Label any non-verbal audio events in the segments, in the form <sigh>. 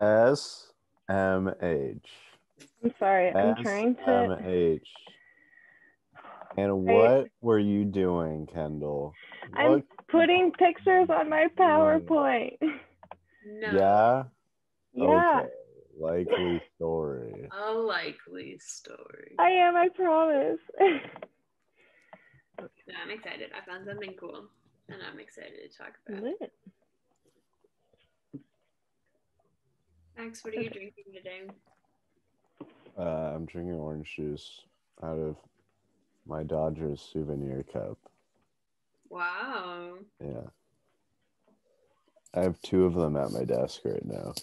S M H. I'm sorry. I'm trying to. SMH. And what were you doing, Kendall? I'm What- putting pictures on my PowerPoint. No. Yeah. Yeah, Okay. Likely story. A likely story. I am. I promise. No, I'm excited. I found something cool, and I'm excited to talk about. it. Lit. Max, what are you drinking today? Uh, I'm drinking orange juice out of my Dodgers souvenir cup. Wow. Yeah. I have two of them at my desk right now.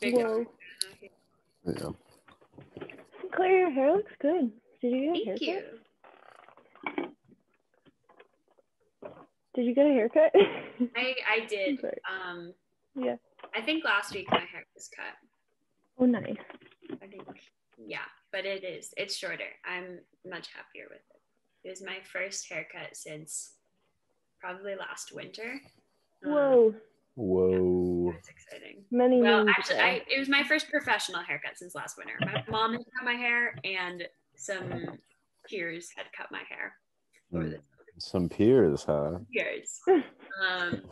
Big Whoa. Yeah. Claire, your hair looks good. Did you get a Thank haircut? you. Did you get a haircut? I I did. <laughs> Um, yeah. I think last week my hair was cut. Oh, nice. I think, yeah, but it is. It's shorter. I'm much happier with it. It was my first haircut since probably last winter. Um, Whoa. Whoa. It's exciting. Many Well, moons actually. I, it was my first professional haircut since last winter. My mom had cut my hair, and some peers had cut my hair for Hmm. Some peers, huh? peers. <laughs> Um,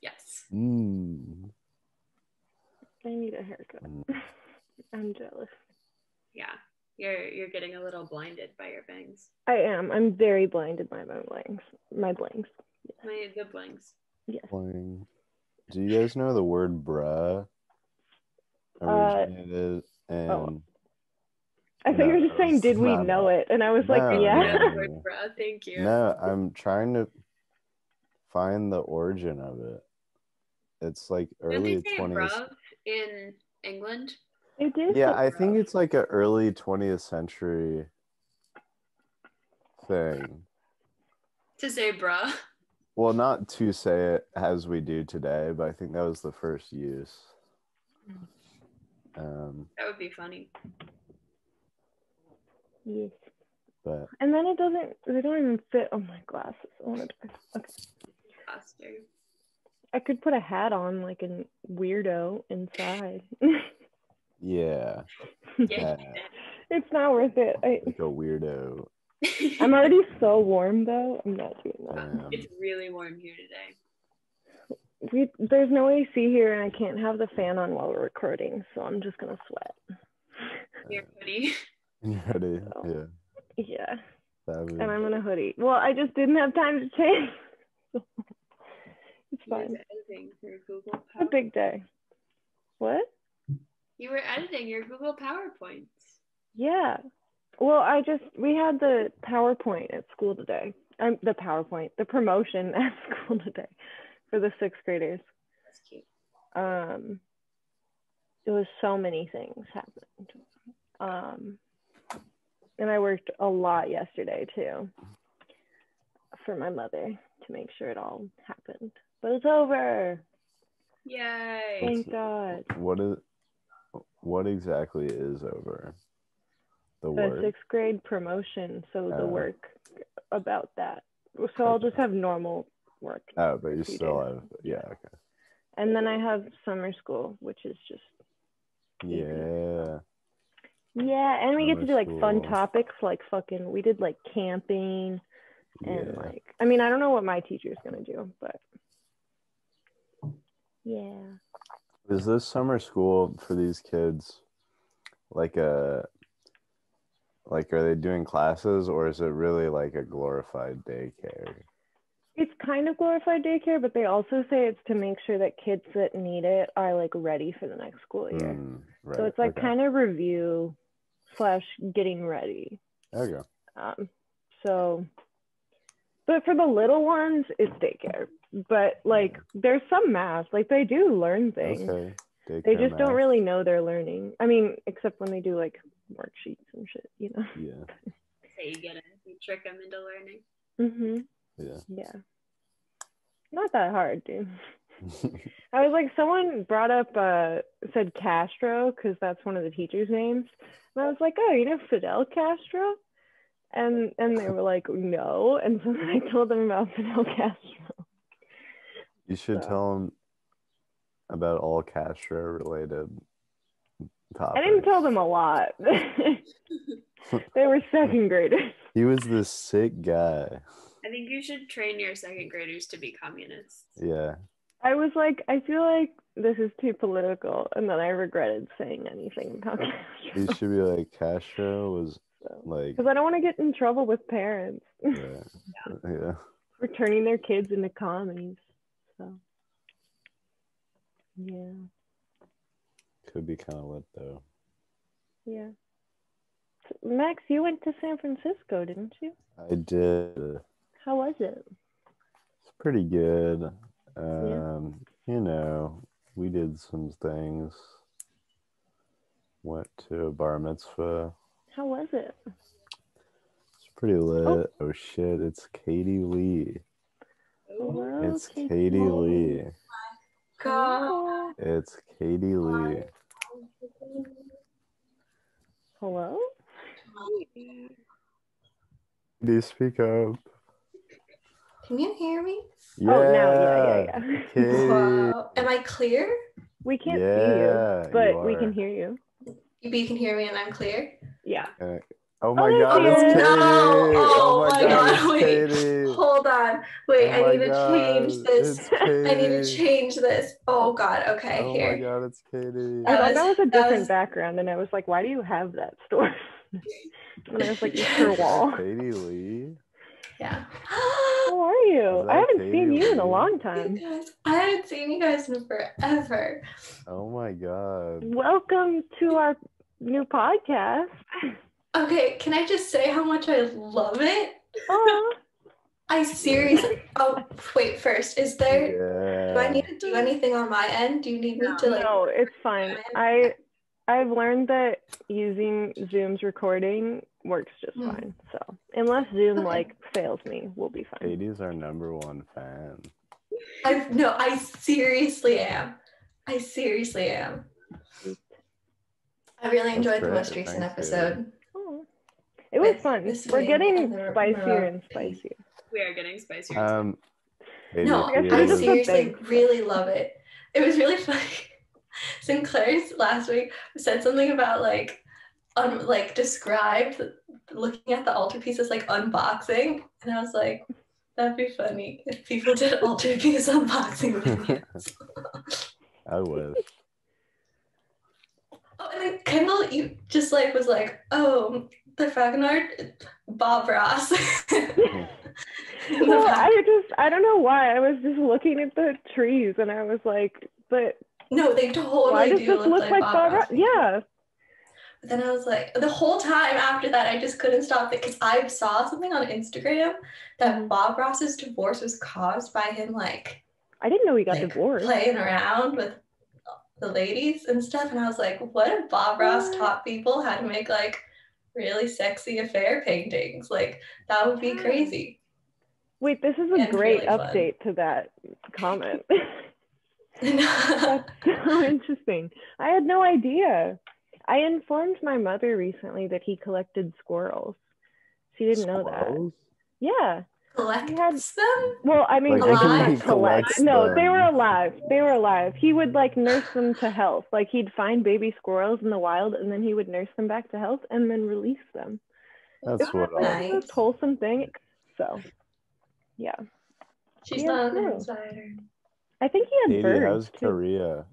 yes. Mm. I need a haircut. Mm. <laughs> I'm jealous. Yeah, you're you're getting a little blinded by your bangs. I am. I'm very blinded by my blanks. My blanks. My the blanks. Yes. Playing. Do you guys know the word bruh? Uh, Originated and oh. I thought you were just saying, did we know no. it? And I was like, No, yeah. Yeah, no. the word bruh, Thank you. no, I'm trying to find the origin of it. It's like early they say twentieth. bruv in England? It did. Yeah, I think it's like an early twentieth century thing. To say bruh. Well, not to say it as we do today, but I think that was the first use. Um, That would be funny. Yes. but And then it doesn't, they don't even fit on my glasses. I want to, okay. Faster. I could put a hat on like a weirdo inside. yeah, Yeah. it's not worth it. I, like a weirdo. I'm already so warm though. I'm not doing that. Um, it's really warm here today. We, there's no AC here and I can't have the fan on while we're recording, so I'm just gonna sweat. Your hoodie. You're ready? So- Yeah. Yeah. Savage. And I'm in a hoodie. Well, I just didn't have time to change. <laughs> it's fine. editing your Google a big day. What? You were editing your Google PowerPoints. Yeah. Well, I just we had the PowerPoint at school today. Um, the PowerPoint, the promotion <laughs> at school today for the sixth graders. That's cute. Um, it was so many things happened. Um, and I worked a lot yesterday too for my mother to make sure it all happened. But it's over. Yay. Thank God. What is? What exactly is over? The The work. sixth grade promotion. So the Oh. work about that. So I'll just have normal work. Oh, but you still days. have. Yeah. Okay. And then I have summer school, which is just Yeah. yeah, and we get to do like fun topics like fucking we did like camping and Yeah. like I mean I don't know what my teacher's gonna do, but yeah. Is this summer school for these kids like a like are they doing classes or is it really like a glorified daycare? It's kind of glorified daycare, but they also say it's to make sure that kids that need it are like ready for the next school year. Mm, right. so it's like okay. kind of review slash getting ready. Okay. Um, so, but for the little ones, it's daycare. But like, there's some math. Like they do learn things. Okay. They Daycare just don't really know they're learning. I mean, except when they do like worksheets and shit, you know. Yeah. So you get it. You trick them into learning. mm-hmm Yeah. Yeah. Not that hard, dude. <laughs> I was like, someone brought up, uh, said Castro because that's one of the teachers' names, and I was like, oh, you know Fidel Castro, and and they were like, no, and <laughs> so I told them about Fidel Castro. You should So- tell them about all Castro related topics. I didn't tell them a lot. <laughs> they were second graders. He was the sick guy. I think you should train your second graders to be communists. Yeah. I was like, I feel like this is too political, and then I regretted saying anything about Castro. You should be like Castro was like because I don't want to get in trouble with parents yeah. <laughs> yeah. for turning their kids into commies. So yeah, Could be kind of lit though. yeah. Max, you went to San Francisco, didn't you? I did. How was it? It's pretty good. Um, you know, we did some things. Went to a bar mitzvah. How was it? It's pretty lit. Oh, shit, it's Katie Lee. Hello, It's Katie Lee. Hello. It's Katie Lee. Hello. Do you speak up? Can you hear me? Yeah. Oh, now, yeah, yeah, yeah. Katie. Wow. Am I clear? We can't see you, but you we can hear you. But you can hear me and I'm clear? Yeah. Uh, oh my Oh, god, it's. Katie! No! Oh, oh my god, it's wait. Katie! Hold on. Wait, Oh I my need to God, change this. <laughs> I need to change this. Oh god, okay, Oh here. Oh my god, it's Katie. I That thought was- that was a that different was- background, and I was like, why do you have that story? <laughs> and I was like, it's her <laughs> wall. Katie Lee? Yeah. <gasps> How are you? I haven't seen Katie you in a long time. guys, I haven't seen you guys in forever. Oh my god. Welcome to our new podcast. Okay, can I just say how much I love it? Aw. I seriously. Oh, wait. First, is there? Yeah. Do I need to do anything on my end? Do you need me to like? no, it's fine. I I've learned that using Zoom's recording works just Hmm. fine. So unless Zoom Okay. like fails me, we'll be fine. Katie's our number one fan. I no, I seriously am. I seriously am. I really enjoyed the most recent Thanks, episode. It was fun. this We're getting spicier and spicier. We are getting spicier. Um, No, I guess I it was a seriously really love it. It was really <laughs> funny. Sinclair's last week said something about like um like described looking at the altarpiece as like unboxing, and I was like, that'd be funny if people did altarpiece <laughs> unboxing videos. <laughs> I wish. Oh, and then Kendall, you just like was like, oh, the Fragonard, Bob Ross. <laughs> Well. I just I don't know why. I was just looking at the trees and I was like, but no, they totally why does do this look, look like, like Bob, Bob Ross. Ross? Yeah. But then I was like, the whole time after that, I just couldn't stop it because I saw something on Instagram that Mhm. Bob Ross's divorce was caused by him like, I didn't know he got like divorced. playing around with the ladies and stuff. And I was like, what if Bob Ross taught people how to make like really sexy affair paintings? Like that would be crazy. Wait, this is a And great really fun. update to that comment. <laughs> That's so <laughs> interesting. I had no idea. I informed my mother recently that he collected squirrels. She didn't know that. Squirrels? Yeah. collects them. Well, I mean, Like, they alive? didn't <laughs> collect. collects No, they were alive. They were alive. He would like nurse them to health. Like he'd find baby squirrels in the wild, and then he would nurse them back to health, and then release them. That's It what was I like Nice. most wholesome thing. So, yeah, She's Yeah, not an true. insider. I think he had Katie, birds. how's too. Korea?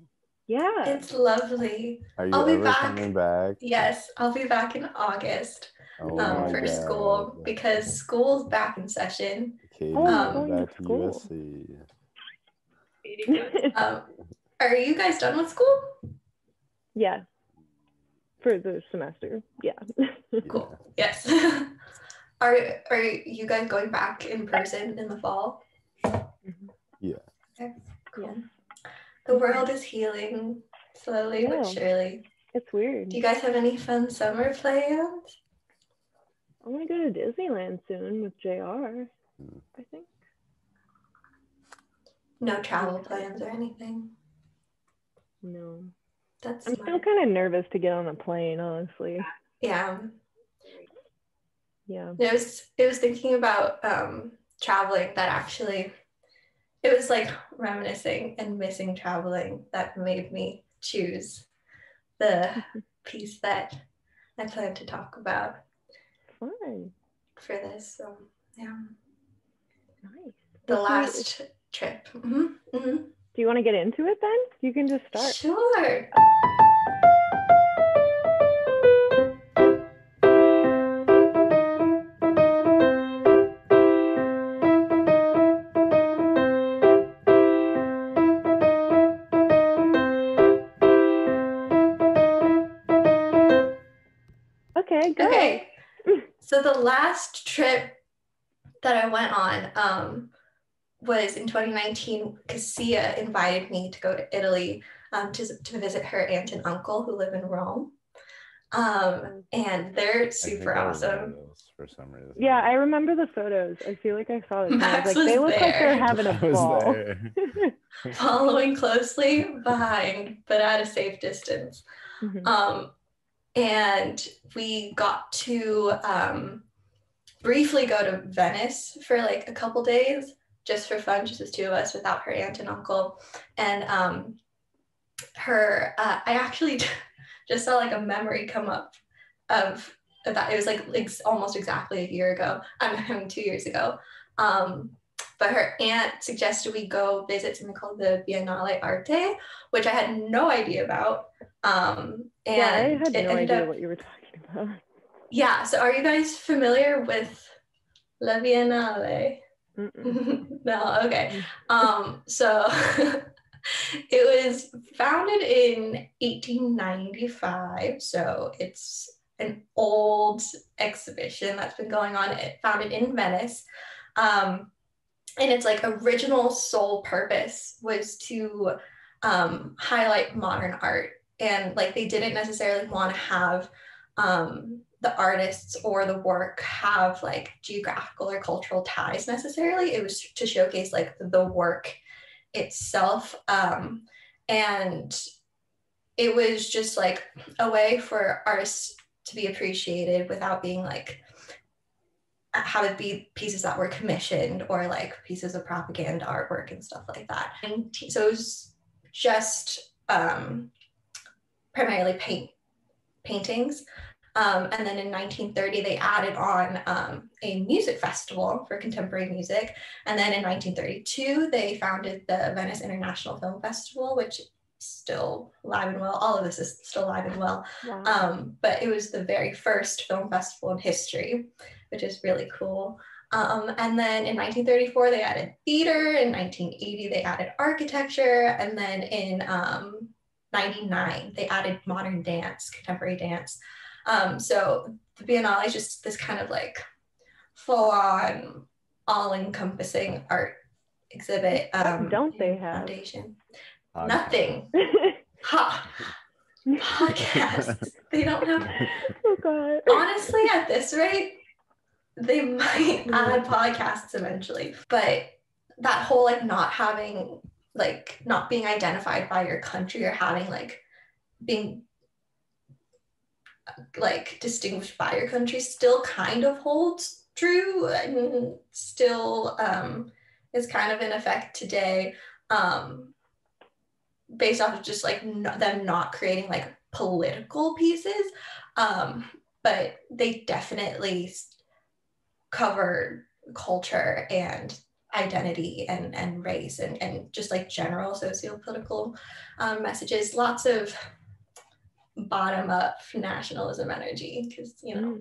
Yeah. It's lovely. Are you I'll be ever back. coming back? Yes, I'll be back in August Oh um, for God. school because school's back in session. Katie, Oh, I'm going going back to. USC. <laughs> Um, are you guys done with school? yeah. For the semester. Yeah. <laughs> Cool. Yes. <laughs> are Are you guys going back in person in the fall? Yeah. Okay. Cool. Yeah. The world is healing slowly but surely. it's weird. Do you guys have any fun summer plans? I want to go to Disneyland soon with JR. Hmm. I think. No travel plans or anything. No. That's I'm still kind of nervous to get on a plane, honestly. yeah. Yeah. It was it was thinking about um traveling that actually it was like reminiscing and missing traveling that made me choose the piece that I plan to talk about Fun. for this. So yeah, Nice. the Let's last trip. hmm hmm Do you want to get into it then? You can just start. Sure. Okay, go. Okay. So the last trip that I went on um, was in 2019. Cassia invited me to go to Italy um, to, to visit her aunt and uncle who live in Rome. Um, and they're super awesome. For some reason. Yeah, I remember the photos. I feel like I saw them. I Max was like, they was look like they're there. having a <laughs> I was ball. <laughs> Following closely behind, but at a safe distance. Mhm. Um, and we got to um, briefly go to Venice for like a couple days, just for fun, just the two of us without her aunt and uncle. And um, her, uh, I actually <laughs> just saw like a memory come up of, that. It was like ex- almost exactly a year ago. I'm mean, two years ago. Um, but her aunt suggested we go visit something called the Biennale Arte, which I had no idea about. Um, and yeah, I had no idea up- what you were talking about. yeah. So, are you guys familiar with La Biennale? <laughs> No. Okay. Um. So, <laughs> it was founded in 1895. So it's an old exhibition that's been going on. It founded in Venice. Um, and its like original sole purpose was to um, highlight modern art. And like they didn't necessarily want to have um, the artists or the work have like geographical or cultural ties necessarily. It was to showcase like the work itself um, and it was just like a way for artists to be appreciated without being like have it be pieces that were commissioned or like pieces of propaganda artwork and stuff like that. And t- so it was just um, primarily paint paintings. Um, and then in 1930, they added on um, a music festival for contemporary music. And then in 1932, they founded the Venice International Film Festival, which is still alive and well. All of this is still alive and well. Wow. Um, but it was the very first film festival in history, which is really cool. Um, and then in 1934, they added theater. In 1980, they added architecture. And then in um, 99, they added modern dance, contemporary dance. Um, so the Biennale is just this kind of like full on, all encompassing art exhibit. Um, don't they have? Foundation. Podcast. Nothing. <laughs> Ha! Podcasts. they don't have oh god. honestly at this rate they <laughs> might add podcasts eventually but that whole like not having like not being identified by your country or having like being like distinguished by your country still kind of holds true and still um is kind of in effect today um based off of just like no, them not creating like political pieces. Um but they definitely s- cover culture and identity and, and race and, and just like general socio-political um, messages. Lots of bottom up nationalism energy because you know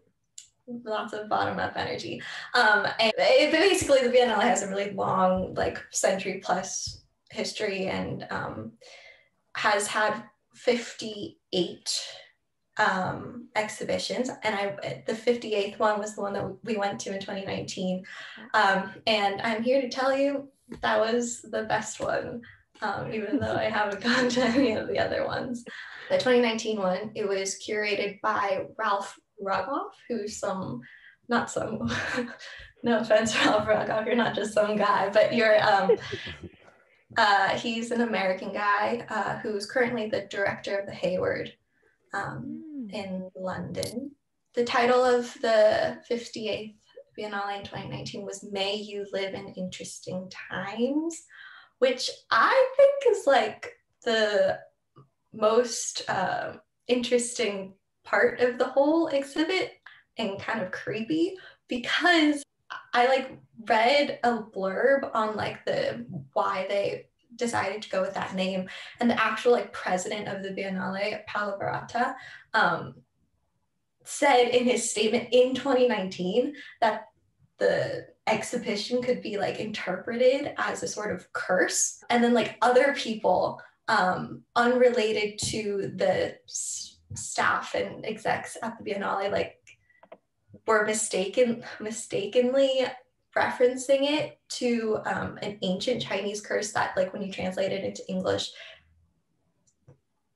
lots of bottom up energy. Um, and it, basically the biennale has a really long like century plus history and um, has had 58 um, exhibitions, and I the 58th one was the one that we went to in 2019. Um, and I'm here to tell you that was the best one, um, even though I haven't <laughs> gone to any of the other ones. The 2019 one, it was curated by Ralph Rugoff, who's some, not some, <laughs> no offense, Ralph Rugoff, you're not just some guy, but you're um, <laughs> uh, he's an American guy uh, who's currently the director of the Hayward um, Mm. in London. The title of the 58th Biennale in 2019 was May You Live in Interesting Times, which I think is like the most uh, interesting part of the whole exhibit and kind of creepy because I like read a blurb on like the why they decided to go with that name. And the actual like president of the Biennale, Paolo um, said in his statement in 2019 that the exhibition could be like interpreted as a sort of curse. And then like other people um, unrelated to the s- staff and execs at the biennale like were mistaken mistakenly referencing it to um, an ancient chinese curse that like when you translate it into english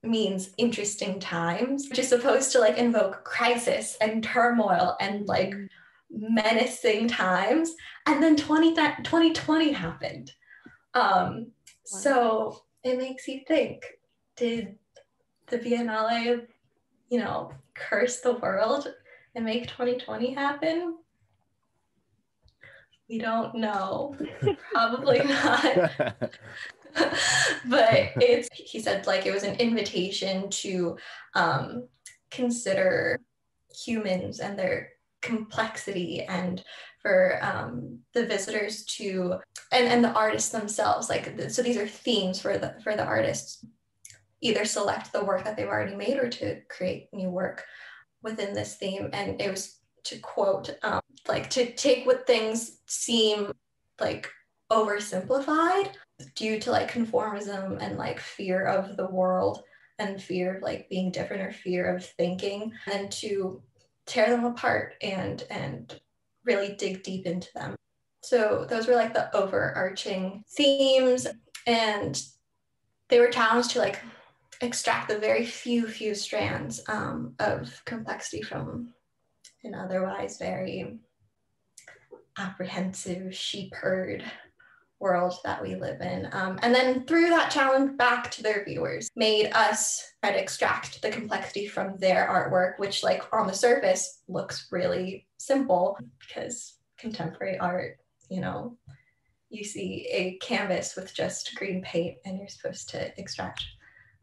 means interesting times which is supposed to like invoke crisis and turmoil and like menacing times. And then 20 th- 2020 happened. Um Wow. so it makes you think did the biennale you know curse the world and make 2020 happen we don't know. <laughs> Probably not. But it's he said like it was an invitation to um, consider humans and their complexity and for um, the visitors to and, and the artists themselves. Like th- so these are themes for the for the artists. Either select the work that they've already made or to create new work within this theme. And it was to quote um, like to take what things seem like oversimplified due to like conformism and like fear of the world and fear of like being different or fear of thinking and to tear them apart and and really dig deep into them. So those were like the overarching themes and they were challenged to like extract the very few few strands um, of complexity from an otherwise very apprehensive sheep herd world that we live in. Um, and then through that challenge back to their viewers, made us try to extract the complexity from their artwork, which, like on the surface, looks really simple because contemporary art, you know, you see a canvas with just green paint and you're supposed to extract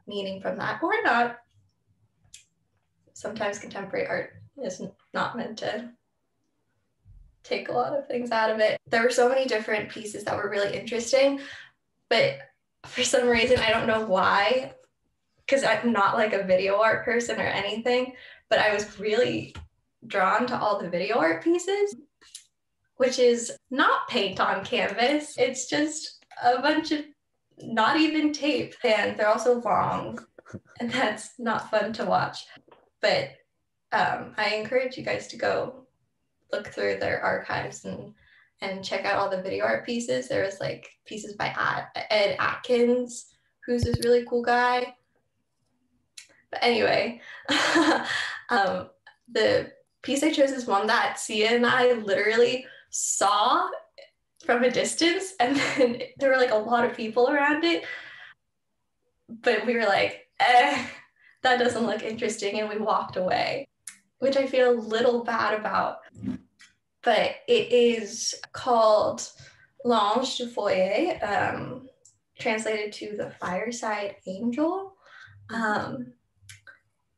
meaning from that or not. Sometimes contemporary art is not meant to take a lot of things out of it. There were so many different pieces that were really interesting, but for some reason, I don't know why, because I'm not like a video art person or anything, but I was really drawn to all the video art pieces, which is not paint on canvas. It's just a bunch of not even tape, and they're also long, and that's not fun to watch. But um, I encourage you guys to go look through their archives and and check out all the video art pieces. There was like pieces by Ed Atkins, who's this really cool guy. But anyway, <laughs> um, the piece I chose is one that Sia and I literally saw from a distance, and then <laughs> there were like a lot of people around it. But we were like, eh, that doesn't look interesting, and we walked away which I feel a little bad about. But it is called L'Ange du Foyer, um, translated to the fireside angel. Um,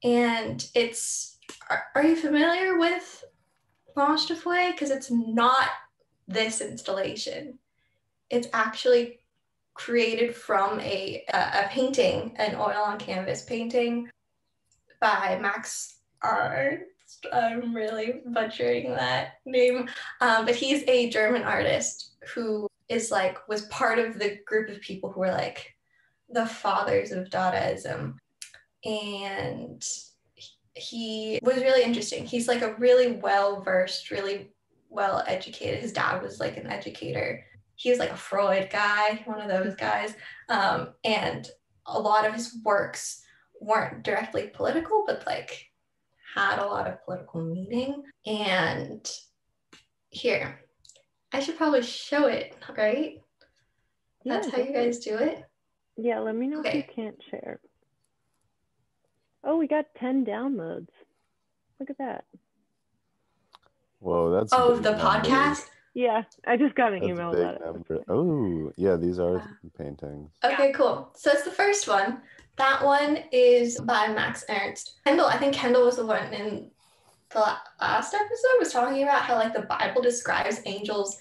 and it's, are, are you familiar with L'Ange du Foyer? Because it's not this installation. It's actually created from a, a, a painting, an oil on canvas painting by Max I'm really butchering that name. Um, but he's a German artist who is like, was part of the group of people who were like the fathers of Dadaism. And he was really interesting. He's like a really well versed, really well educated. His dad was like an educator. He was like a Freud guy, one of those guys. Um, and a lot of his works weren't directly political, but like had a lot of political meaning. And here, I should probably show it, right? That's how you guys do it. Yeah, let me know if you can't share. Oh, we got 10 downloads. Look at that. Whoa, that's Oh, the number. podcast? Yeah, I just got an That's email big about it. number. Oh, yeah, these are Wow. paintings. Okay, cool. So it's the first one. That one is by Max Ernst. Kendall, I think Kendall was the one in the last episode was talking about how like the Bible describes angels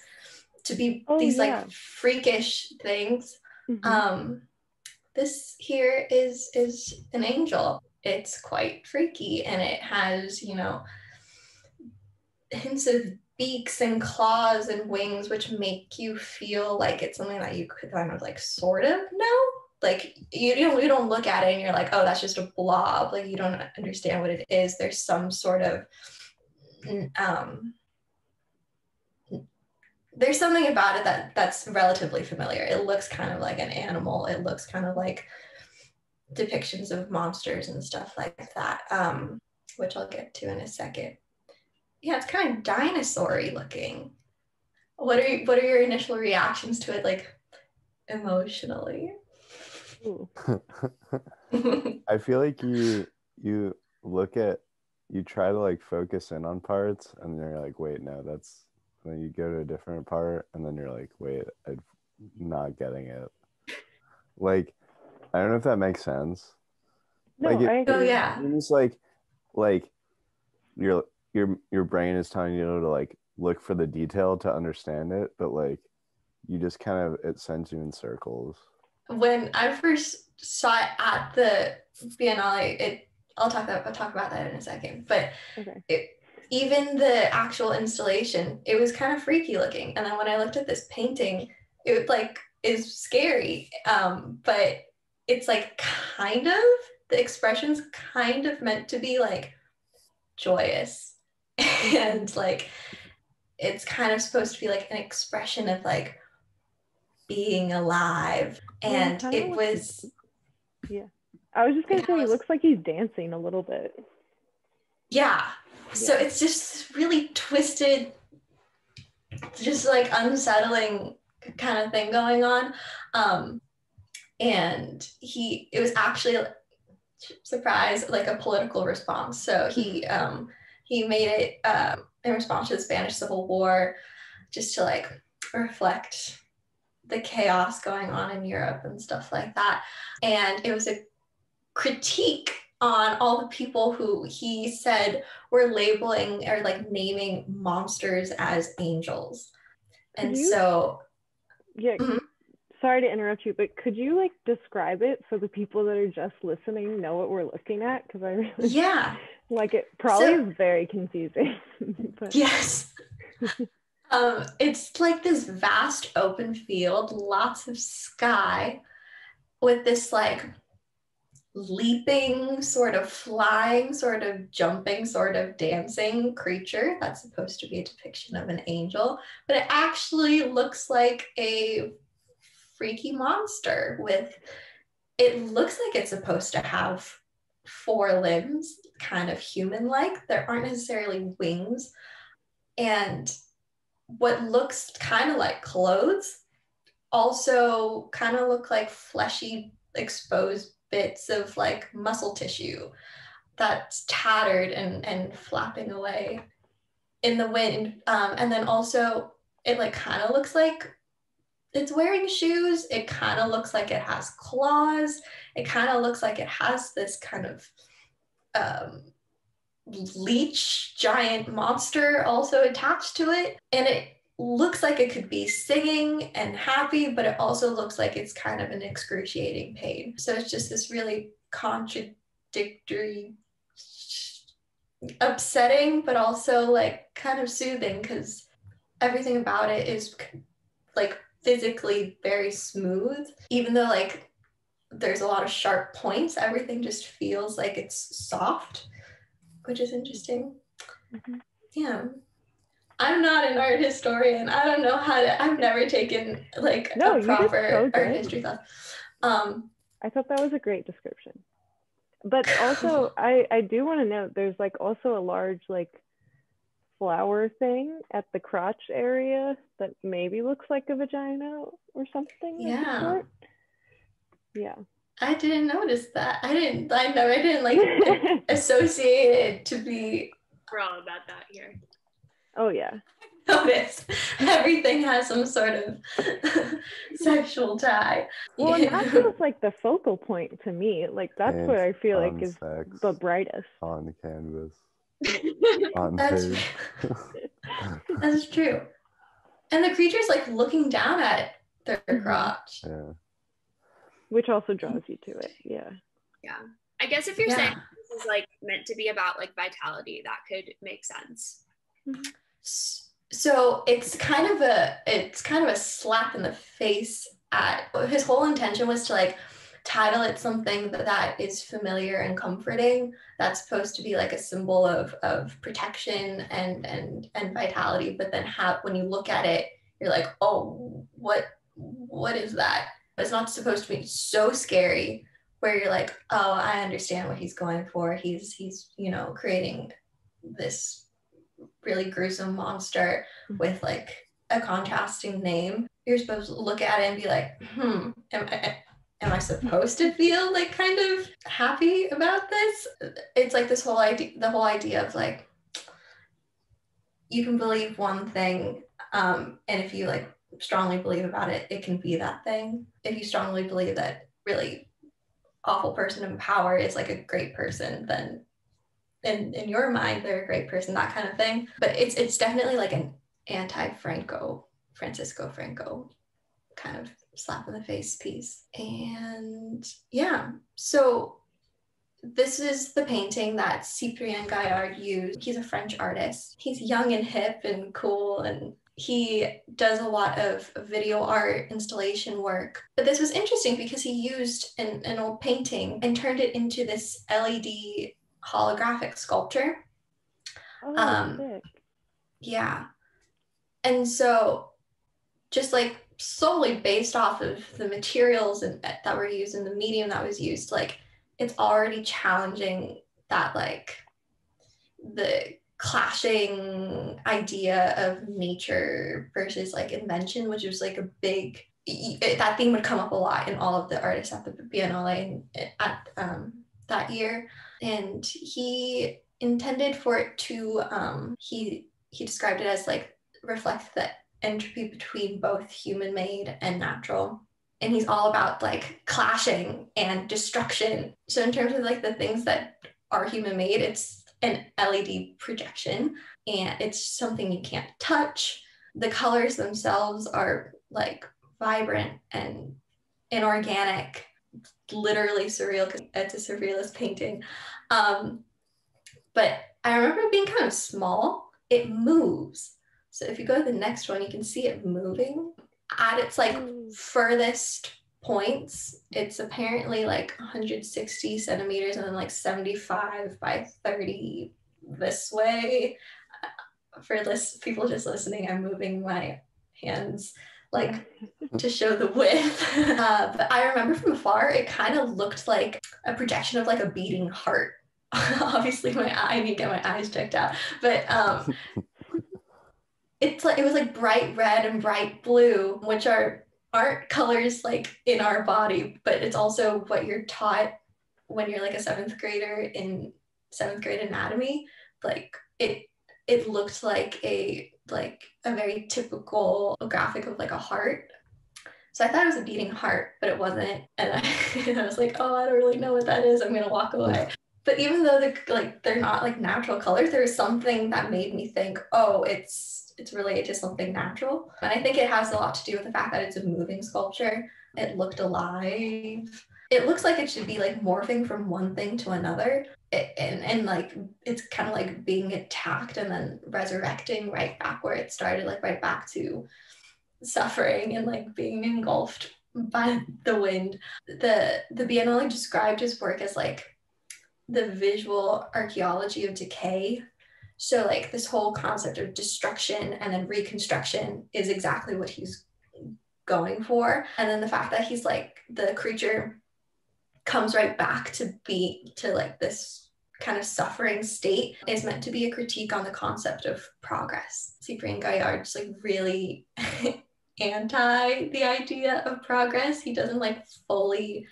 to be Oh, these yeah. like freakish things. Mhm. Um, this here is is an angel. It's quite freaky, and it has you know hints of beaks and claws and wings, which make you feel like it's something that you could kind of like sort of know. Like you, don't you don't look at it and you're like, oh, that's just a blob. Like you don't understand what it is. There's some sort of um there's something about it that that's relatively familiar. It looks kind of like an animal. It looks kind of like depictions of monsters and stuff like that, um, which I'll get to in a second. Yeah, it's kind of dinosaur-y looking. What are you, what are your initial reactions to it, like emotionally? Ooh. <laughs> I feel like you you look at you try to like focus in on parts and you're like, wait, no, that's then you go to a different part and then you're like, wait, I'm not getting it. Like, I don't know if that makes sense. No, Like it- I Oh agree. yeah. It's like like your your your brain is telling you to like look for the detail to understand it, but like you just kind of it sends you in circles. When I first saw it at the Biennale, it I'll talk about I'll talk about that in a second. But Okay. even the actual installation, it was kind of freaky looking. And then when I looked at this painting, it like is scary. Um, but it's like kind of the expression's kind of meant to be like joyous. <laughs> and like it's kind of supposed to be like an expression of like being alive. Yeah, And kinda it like- yeah I was just gonna say, I he looks like he's dancing a little bit. Yeah. So it's just really twisted, just like unsettling kind of thing going on. Um, and he, it was actually surprise, like a political response. So he, um, he made it um, in response to the Spanish Civil War, just to like reflect the chaos going on in Europe and stuff like that. And it was a critique on all the people who he said were labeling or like naming monsters as angels. And you- so, Yeah. Mhm. Sorry to interrupt you, but could you like describe it so the people that are just listening know what we're looking at? Because I really yeah, <laughs> like it. Probably So- is very confusing. <laughs> but yes. <laughs> um, it's like this vast open field, lots of sky with this like leaping, sort of flying, sort of jumping, sort of dancing creature that's supposed to be a depiction of an angel, but it actually looks like a freaky monster with it looks like it's supposed to have four limbs, kind of human like. There aren't necessarily wings. And what looks kind of like clothes also kind of look like fleshy, exposed bits of like muscle tissue that's tattered and, and flapping away in the wind. Um, and then also, it like kind of looks like it's wearing shoes. It kind of looks like it has claws. It kind of looks like it has this kind of um, leech giant monster also attached to it. And it looks like it could be singing and happy, but it also looks like it's kind of an excruciating pain. So it's just this really contradictory, upsetting, but also like kind of soothing because everything about it is like physically very smooth, even though like there's a lot of sharp points, everything just feels like it's soft, which is interesting. Mhm. Yeah. I'm not an art historian. I don't know how to I've never taken like No, a proper so art history class. Um I thought that was a great description. But <laughs> also, I I do want to note there's like also a large like flower thing at the crotch area that maybe looks like a vagina or something. Yeah. Yeah. I didn't notice that. I didn't I know I didn't like <laughs> associate it to be We're all about that here. oh yeah. <laughs> notice everything has some sort of <laughs> sexual tie. Well, and that feels like the focal point to me. Like that's And what I feel like is the brightest. on canvas, on That's page. that's true. And the creature's like looking down at their Mhm. crotch. yeah. Which also draws you to it. Yeah. yeah. I guess if you're Yeah. saying this is like meant to be about like vitality, that could make sense. Mm-hmm. S- So it's kind of a it's kind of a slap in the face at his whole intention was to like title it something that, that is familiar and comforting that's supposed to be like a symbol of of protection and and and vitality but then how when you look at it you're like oh what what is that it's not supposed to be so scary where you're like oh i understand what he's going for. He's he's you know creating this really gruesome monster Mhm. with like a contrasting name. You're supposed to look at it and be like hmm am I, am I supposed to feel like kind of happy about this? It's like this whole idea the whole idea of like you can believe one thing um, and if you like strongly believe about it it can be that thing if you strongly believe that really awful person in power is like a great person then in in your mind they're a great person that kind of thing but it's it's definitely like an anti-franco francisco franco kind of slap in the face piece and yeah so this is the painting that Cyprien Gaillard used. He's a French artist. He's young and hip and cool, and he does a lot of video art installation work. But this was interesting because he used an, an old painting and turned it into this LED holographic sculpture. Oh, Um, sick. Yeah. And so just like solely based off of the materials and that were used and the medium that was used, like it's already challenging that like the clashing idea of nature versus like invention, which was like a big that theme would come up a lot in all of the artists at the Biennale at um, that year, and he intended for it to um, he he described it as like reflect the entropy between both human made and natural. And he's all about like clashing and destruction. So in terms of like the things that are human made it's an led projection and it's something you can't touch. The colors themselves are like vibrant and inorganic literally surreal because it's a surrealist painting. Um, but i remember it being kind of small. It moves. So if you go to the next one you can see it moving at its like furthest points it's apparently like 160 centimeters and then like 75 by 30 this way. Uh, for this people just listening i'm moving my hands like <laughs> to show the width. <laughs> Uh, but i remember from afar it kind of looked like a projection of like a beating heart. <laughs> Obviously my eye I need to get my eyes checked out but um it's like it was like bright red and bright blue which are aren't colors like in our body but it's also what you're taught when you're like a seventh grader in seventh grade anatomy. Like it it looked like a like a very typical graphic of like a heart. So i thought it was a beating heart but it wasn't. And I, <laughs> and I was like oh i don't really know what that is. I'm gonna walk away. But even though they're like they're not like natural colors there was something that made me think oh it's it's related to something natural. And i think it has a lot to do with the fact that it's a moving sculpture. It looked alive. It looks like it should be like morphing from one thing to another. It, and and like it's kind of like being attacked and then resurrecting right back where it started like right back to suffering and like being engulfed by the wind. The the biennale described his work as like the visual archaeology of decay so like this whole concept of destruction and then reconstruction is exactly what he's going for. And then the fact that he's like the creature comes right back to be to like this kind of suffering state is meant to be a critique on the concept of progress. Cyprien gaillard's like really <laughs> anti the idea of progress. He doesn't like fully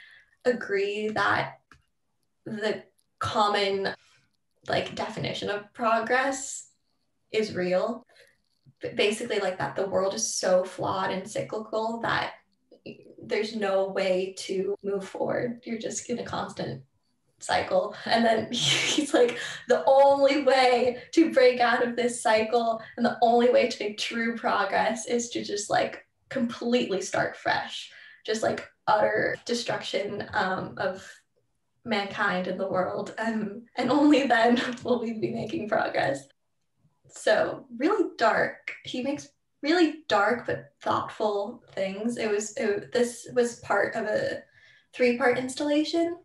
agree that the common like definition of progress is real basically like that the world is so flawed and cyclical that there's no way to move forward. You're just in a constant cycle. And then <laughs> he's like, the only way to break out of this cycle and the only way to make true progress is to just like completely start fresh, just like utter destruction um, of mankind in the world. Um, and only then <laughs> will we be making progress. So, really dark. He makes really dark but thoughtful things. It was it, this was part of a three part installation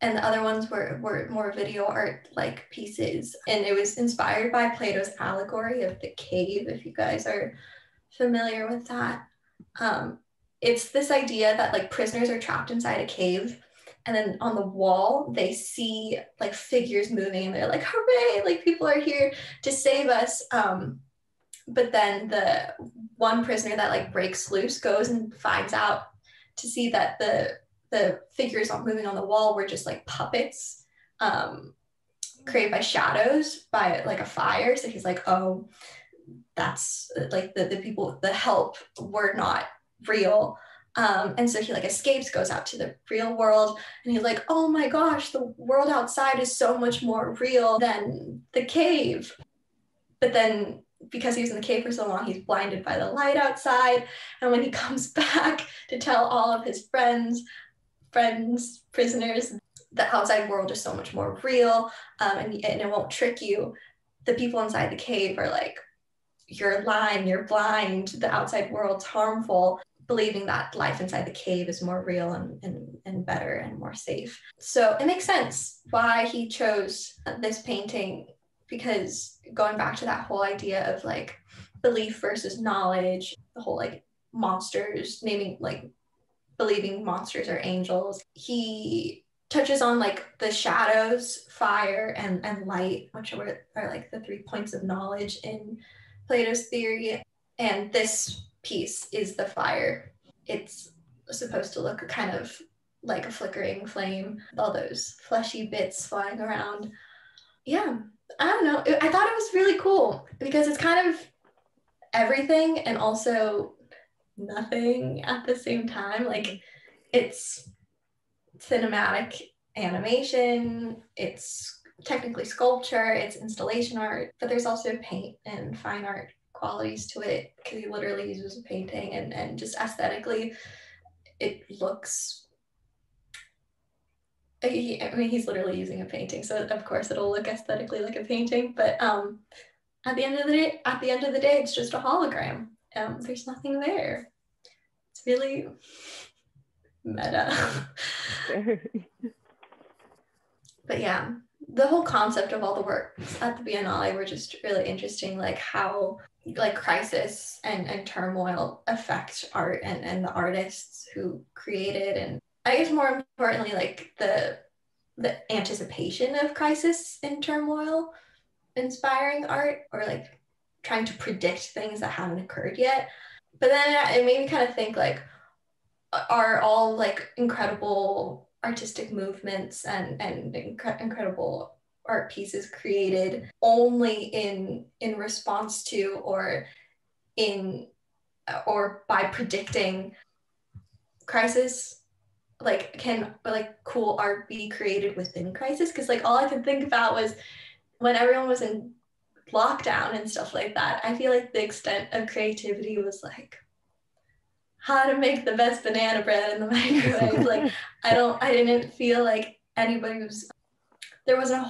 and the other ones were, were more video art like pieces and it was inspired by plato's allegory of the cave if you guys are familiar with that um, it's this idea that like prisoners are trapped inside a cave and then on the wall they see like figures moving and they're like hooray like people are here to save us um, but then the one prisoner that like breaks loose goes and finds out to see that the the figures moving on the wall were just like puppets um, created by shadows by like a fire. So he's like, oh, that's like the, the people, the help were not real. Um, and so he like escapes, goes out to the real world, and he's like, oh my gosh, the world outside is so much more real than the cave. But then because he was in the cave for so long, he's blinded by the light outside. And when he <laughs> comes back to tell all of his friends friends, prisoners. The outside world is so much more real um, and, and it won't trick you. The people inside the cave are like, you're lying, you're blind, the outside world's harmful, believing that life inside the cave is more real and, and, and better and more safe. So it makes sense why he chose this painting because going back to that whole idea of like belief versus knowledge, the whole like monsters naming like believing monsters are angels. He touches on like the shadows, fire, and, and light, which are, are like the three points of knowledge in Plato's theory. And this piece is the fire. It's supposed to look kind of like a flickering flame all those fleshy bits flying around. Yeah, I don't know. I thought it was really cool because it's kind of everything and also nothing at the same time. Like it's cinematic animation, it's technically sculpture, it's installation art, but there's also paint and fine art qualities to it because he literally uses a painting and, and just aesthetically it looks I mean, he's literally using a painting, so of course it'll look aesthetically like a painting. But um, at the end of the day, at the end of the day, it's just a hologram. Um, there's nothing there. It's really meta. <laughs> but yeah, the whole concept of all the works at the Biennale were just really interesting, like how like crisis and, and turmoil affect art and, and the artists who created and I guess more importantly, like the the anticipation of crisis and turmoil inspiring art or like trying to predict things that haven't occurred yet. But then it made me kind of think like are all like incredible artistic movements and and incre- incredible art pieces created only in in response to or in or by predicting crisis like can like cool art be created within crisis because like all i could think about was when everyone was in lockdown and stuff like that, I feel like the extent of creativity was like how to make the best banana bread in the microwave. like <laughs> I don't I didn't feel like anybody was there was a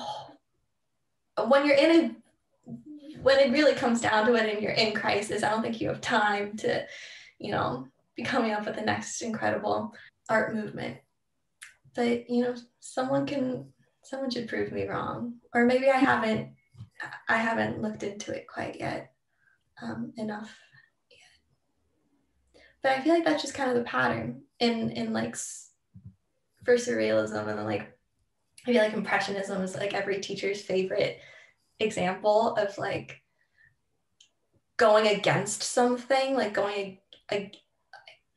when you're in a when it really comes down to it and you're in crisis, I don't think you have time to, you know, be coming up with the next incredible art movement. But you know, someone can someone should prove me wrong. Or maybe I haven't I haven't looked into it quite yet um, enough yet. But I feel like that's just kind of the pattern in in like for surrealism and then like I feel like impressionism is like every teacher's favorite example of like going against something, like going a,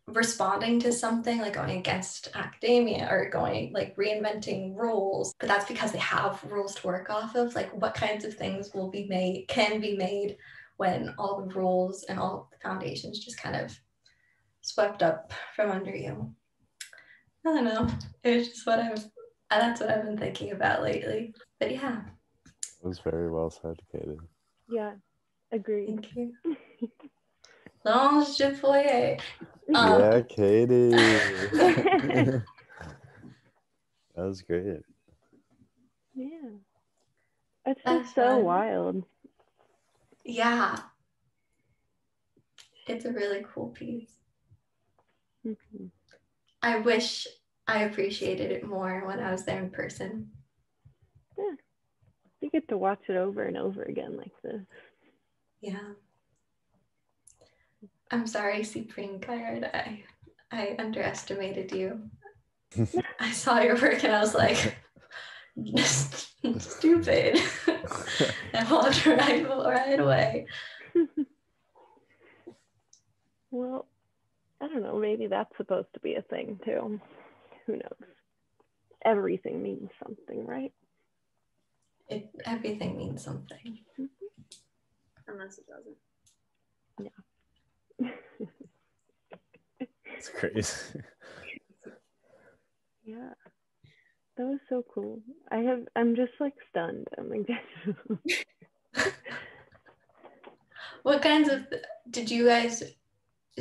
responding to something like going against academia or going like reinventing rules but that's because they have rules to work off of like what kinds of things will be made can be made when all the rules and all the foundations just kind of swept up from under you. I don't know. It was just what I've that's what I've been thinking about lately. But yeah, It was very well said, Katie. Yeah, agreed. thank you. L'ange de foyer. Um, yeah, Katie. <laughs> <laughs> that was great. Yeah. It's That's just so fun. wild. Yeah. It's a really cool piece. Mhm. I wish I appreciated it more when I was there in person. Yeah. You get to watch it over and over again like this. Yeah. I'm sorry, Supreme Kayard. I I underestimated you. <laughs> I saw your work and I was like, <laughs> stupid. <laughs> I walked right, right away. Well, I don't know. Maybe that's supposed to be a thing too. Who knows? Everything means something, right? It, everything means something. Mm-hmm. Unless it doesn't. Yeah. <laughs> It's crazy. Yeah. That was so cool. I have I'm just like stunned. I'm like <laughs> What kinds of did you guys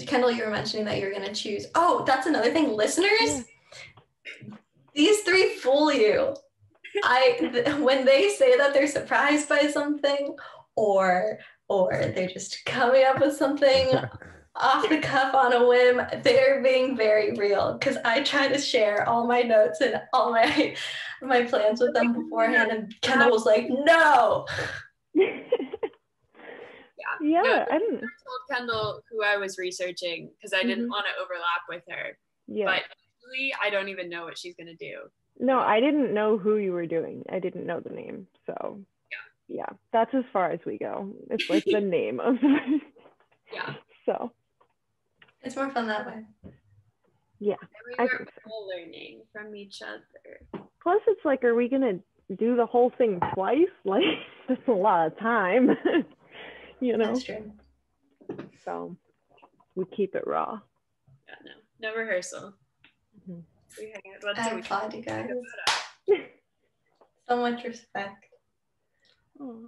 Kendal, you were mentioning that you're gonna choose. Oh, that's another thing, listeners. Yeah. These three fool you. I th- when they say that they're surprised by something, or or they're just coming up with something <laughs> off the cuff on a whim, they're being very real. Because I try to share all my notes and all my my plans with them beforehand, and Kendal was like, "No." <laughs> yeah, No, I don't. I told Kendal who I was researching because I didn't Mhm. want to overlap with her. Yeah. But usually I don't even know what she's gonna do. No, I didn't know who you were doing. I didn't know the name. So yeah, yeah that's as far as we go. It's like the <laughs> name of Yeah. <laughs> so It's more fun that way. yeah. And we I were think so. all learning from each other. Plus it's like, are we gonna do the whole thing twice? <laughs> Like that's a lot of time. you know? That's true. So we keep it raw. Yeah, no. No rehearsal. We hang out once I a week. applaud you guys. So much respect. Aw.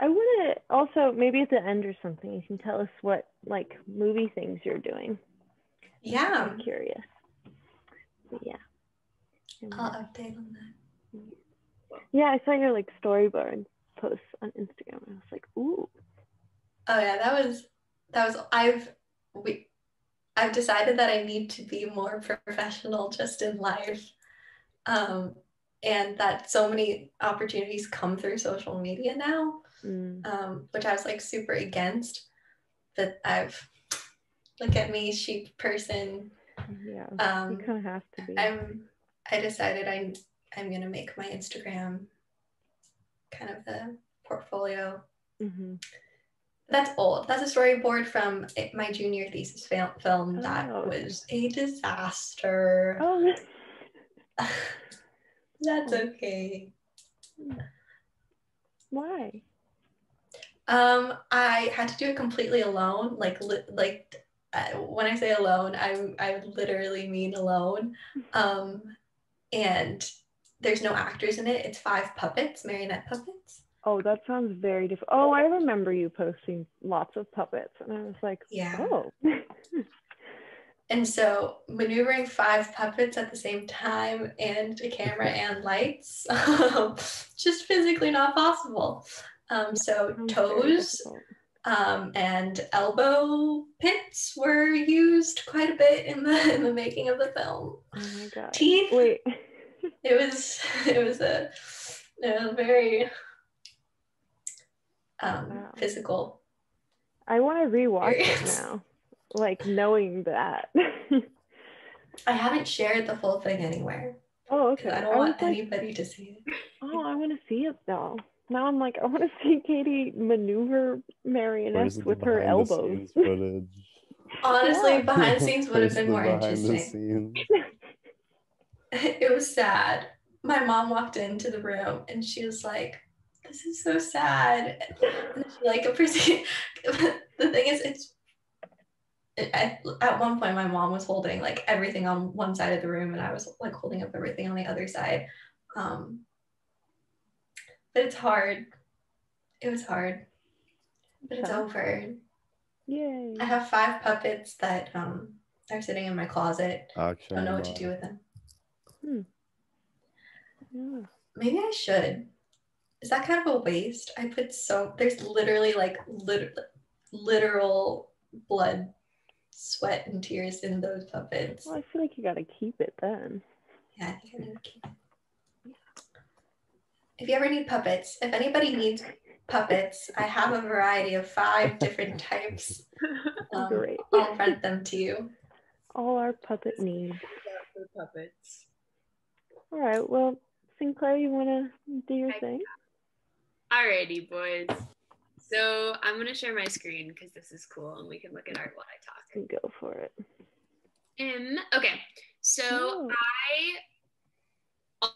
I want to also maybe at the end or something you can tell us what like movie things you're doing. Yeah, I'm curious. But yeah. And, I'll update on that. yeah, I saw your like storyboard posts on Instagram. I was like, ooh. Oh yeah, that was that was I've we I've decided that I need to be more professional just in life. Um and that so many opportunities come through social media now, Mm, um, which I was like super against. That I've look at me, sheep person. yeah. Um you kind of have to be. I'm I decided I'm I'm gonna make my Instagram kind of the portfolio. hmm That's old. That's a storyboard from my junior thesis fil- film. That Oh, okay. was a disaster. Oh, <laughs> That's Oh. okay. why? Um, I had to do it completely alone. Like, li- like uh, when I say alone, I I literally mean alone. <laughs> Um, and there's no actors in it. It's five puppets, marionette puppets. Oh, that sounds very different. Oh, I remember you posting lots of puppets, and I was like, Yeah. oh. <laughs> And so maneuvering five puppets at the same time and a camera <laughs> and lights, <laughs> just physically not possible. Um, so toes um, and elbow pits were used quite a bit in the in the making of the film. Oh my god. Teeth. Wait. It was it was a, a very um, Wow. physical. I want to rewatch it now. Like knowing that. <laughs> I haven't shared the full thing anywhere oh, 'cause okay. I I, don't was want like, anybody to see it. oh, I want to see it though. Now I'm like, I want to see Katie maneuver marionettes with her behind elbows. <laughs> Honestly, Yeah. behind the <laughs> scenes would have been more interesting. It was sad. My mom walked into the room and she was like, this is so sad. And she like appreciate. <laughs> the thing is, it's at, at one point my mom was holding like everything on one side of the room and I was like holding up everything on the other side. Um, but it's hard. It was hard. But it's over. Yay. I have five puppets that um are sitting in my closet. I Don't know what to do with them. Hmm. Yeah. Maybe I should. Is that kind of a waste? I put so there's literally like lit- literal blood, sweat, and tears in those puppets. Well, I feel like you gotta keep it then. Yeah, I think I'm gonna keep it. If you ever need puppets, if anybody needs puppets, I have a variety of five different types. <laughs> Um, Great. I'll rent them to you. All our puppet needs. For puppets. All right. Well, Sinclaire, you wanna do your I- thing? Alrighty, boys. So I'm gonna share my screen because this is cool and we can look at art while I talk. Go for it. Um, okay, so Oh. I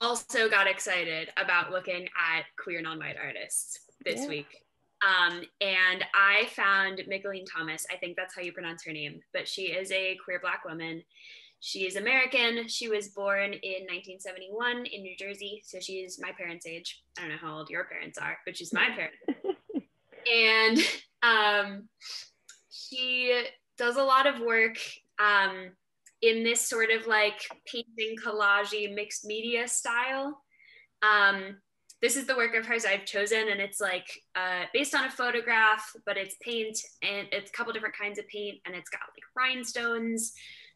also got excited about looking at queer non-white artists this Yeah. week. Um, and I found Mickalene Thomas. I think that's how you pronounce her name, but she is a queer black woman. She is American. She was born in 1971 in New Jersey. So she's my parents' age. I don't know how old your parents are, but she's my parents <laughs> and um, she does a lot of work um, in this sort of like painting collage mixed media style um, this is the work of hers i've chosen and it's like uh, based on a photograph but it's paint and it's a couple different kinds of paint and it's got like rhinestones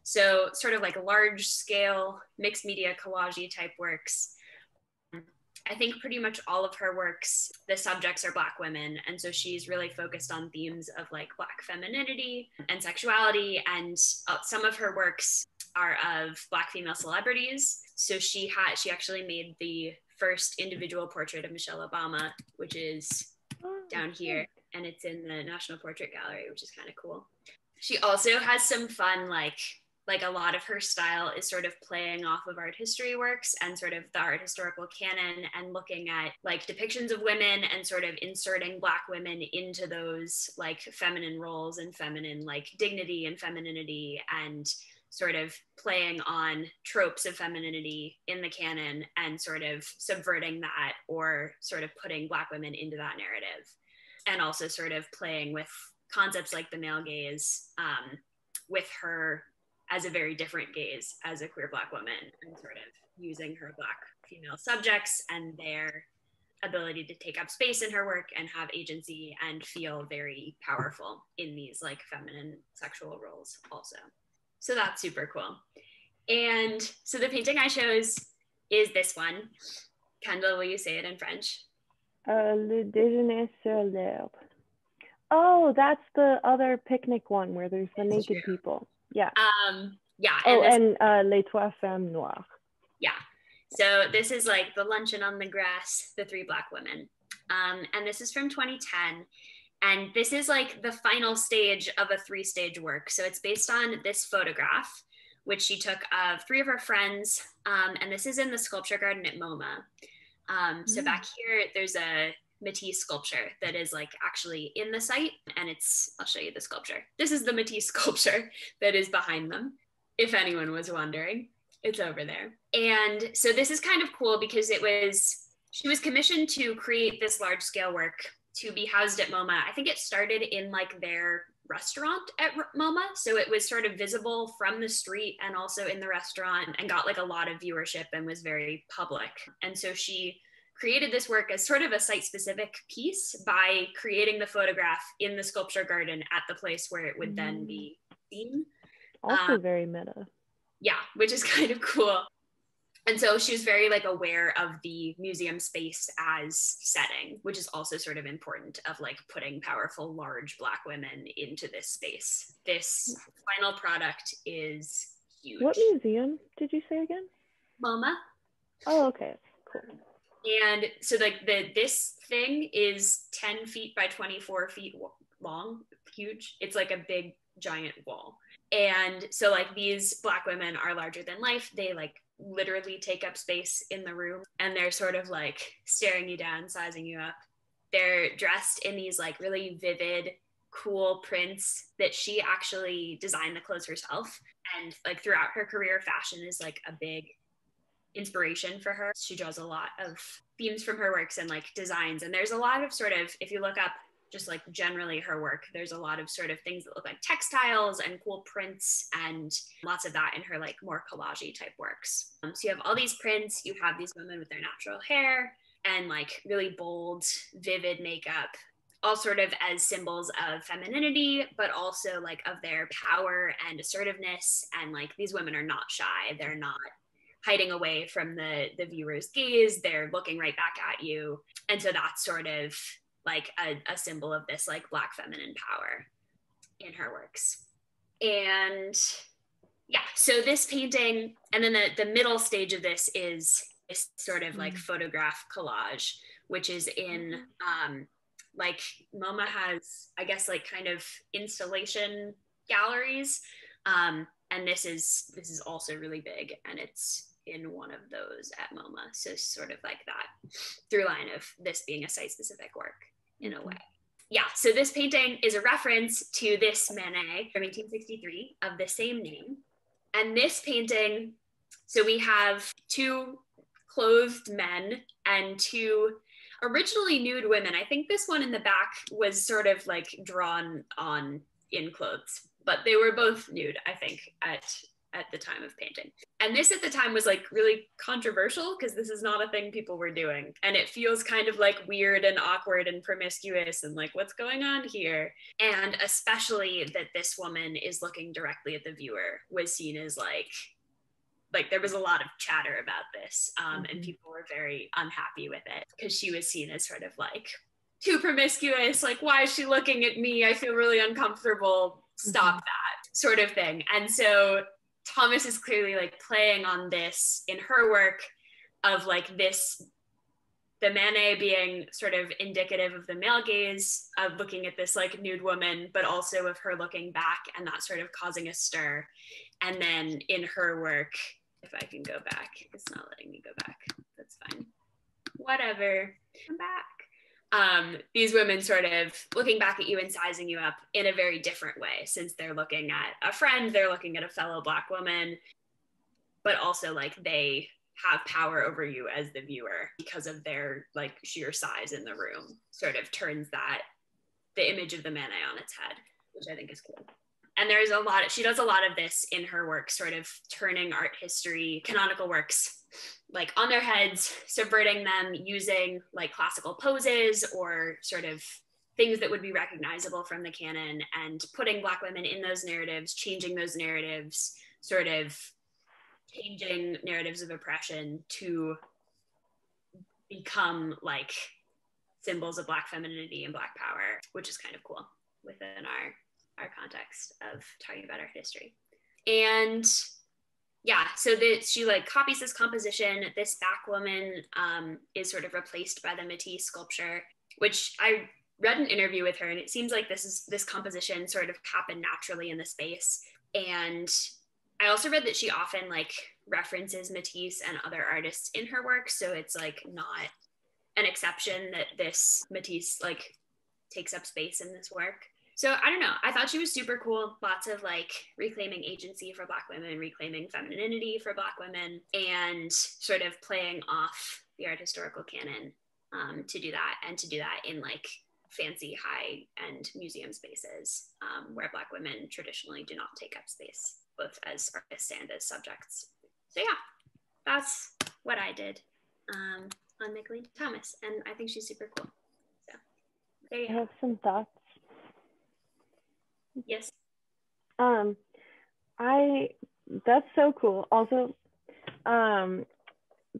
so sort of like large scale mixed media collage type works I think pretty much all of her works, the subjects are Black women. And so she's really focused on themes of like Black femininity and sexuality. And uh, some of her works are of Black female celebrities. So she had, she actually made the first individual portrait of Michelle Obama, which is Oh, down here. And it's in the National Portrait Gallery, which is kind of cool. She also has some fun, like, like a lot of her style is sort of playing off of art history works and sort of the art historical canon and looking at like depictions of women and sort of inserting black women into those like feminine roles and feminine like dignity and femininity and sort of playing on tropes of femininity in the canon and sort of subverting that or sort of putting black women into that narrative. And also sort of playing with concepts like the male gaze um, with her as a very different gaze as a queer black woman and sort of using her black female subjects and their ability to take up space in her work and have agency and feel very powerful in these like feminine sexual roles also. So that's super cool. And so the painting i chose is this one. Kendal will you say it in french? Uh, le déjeuner sur l'herbe. Oh, that's the other picnic one where there's the naked people. Yeah. um yeah Oh, this- and uh, les trois femmes noires. Yeah. So this is like the luncheon on the grass, the three black women. Um, and this is from 2010. And this is like the final stage of a three stage work. So it's based on this photograph, which she took of three of her friends. Um, and this is in the sculpture garden at MoMA. Um, so Mm. back here, there's a Matisse sculpture that is like actually in the site. And it's, I'll show you the sculpture. This is the Matisse <laughs> sculpture that is behind them, if anyone was wondering it's over there. And so this is kind of cool because it was she was commissioned to create this large scale work to be housed at MoMA. I think it started in like their restaurant at MoMA, so it was sort of visible from the street and also in the restaurant and got like a lot of viewership and was very public. And so she created this work as sort of a site specific piece by creating the photograph in the sculpture garden at the place where it would then be seen Also Uh, very meta. yeah which is <laughs> kind of cool and so she was very like aware of the museum space as setting which is also sort of important of like putting powerful large black women into this space this final product is huge What museum did you say again? moma Oh, okay. Cool. And so like the this thing is 10 feet by 24 feet long huge it's like a big giant wall and so like these black women are larger than life they like literally take up space in the room and they're sort of like staring you down, sizing you up. They're dressed in these like really vivid, cool prints that she actually designed the clothes herself. And like throughout her career, fashion is like a big inspiration for her. She draws a lot of themes from her works and like designs. And there's a lot of sort of, if you look up just like generally her work, there's a lot of sort of things that look like textiles and cool prints and lots of that in her like more collage type works. Um, so you have all these prints, you have these women with their natural hair and like really bold, vivid makeup. All sort of as symbols of femininity, but also like of their power and assertiveness. And like these women are not shy. They're not hiding away from the the viewer's gaze they're looking right back at you and so that's sort of like a, a symbol of this like black feminine power in her works and yeah so this painting and then the, the middle stage of this is this sort of like mm-hmm. photograph collage which is in mm-hmm. um like moma has i guess like kind of installation galleries um and this is this is also really big and it's in one of those at MoMA. So sort of like that through line of this being a site specific work in a mm-hmm. way. Yeah, so this painting is a reference to this Manet from 1863 of the same name. And this painting, so we have two clothed men and two originally nude women. I think this one in the back was sort of like drawn on in clothes, but they were both nude, I think, at at the time of painting. And this at the time was like really controversial because this is not a thing people were doing. And it feels kind of like weird and awkward and promiscuous and like what's going on here. And especially that this woman is looking directly at the viewer was seen as like like there was a lot of chatter about this um, mm-hmm. and people were very unhappy with it because she was seen as sort of like too promiscuous like why is she looking at me i feel really uncomfortable stop mm-hmm. that sort of thing and so Thomas is clearly like playing on this in her work of like this the Manet being sort of indicative of the male gaze of looking at this like nude woman, but also of her looking back and that sort of causing a stir. And then in her work, if I can go back, it's not letting me go back. That's fine. Whatever. Come back um, these women sort of looking back at you and sizing you up in a very different way since they're looking at a friend, they're looking at a fellow Black woman, but also like they have power over you as the viewer because of their like sheer size in the room, sort of turns that the image of the Manet on its head, which I think is cool. And there's a lot, of, she does a lot of this in her work, sort of turning art history, canonical works like on their heads, subverting them using like classical poses or sort of things that would be recognizable from the canon and putting Black women in those narratives, changing those narratives, sort of changing narratives of oppression to become like symbols of Black femininity and Black power, which is kind of cool within our, our context of talking about our history. And yeah, so that she like copies this composition. This back woman um, is sort of replaced by the Matisse sculpture, which I read an interview with her, and it seems like this is this composition sort of happened naturally in the space. And I also read that she often like references Matisse and other artists in her work, so it's like not an exception that this Matisse like takes up space in this work so I don't know. I thought she was super cool. Lots of like reclaiming agency for Black women, reclaiming femininity for Black women, and sort of playing off the art historical canon um, to do that, and to do that in like fancy high end museum spaces um, where Black women traditionally do not take up space, both as artists and as subjects. So yeah, that's what I did um, on Mickalene Thomas, and I think she's super cool. So there you I have some thoughts Yes. Um, I that's so cool. Also, um,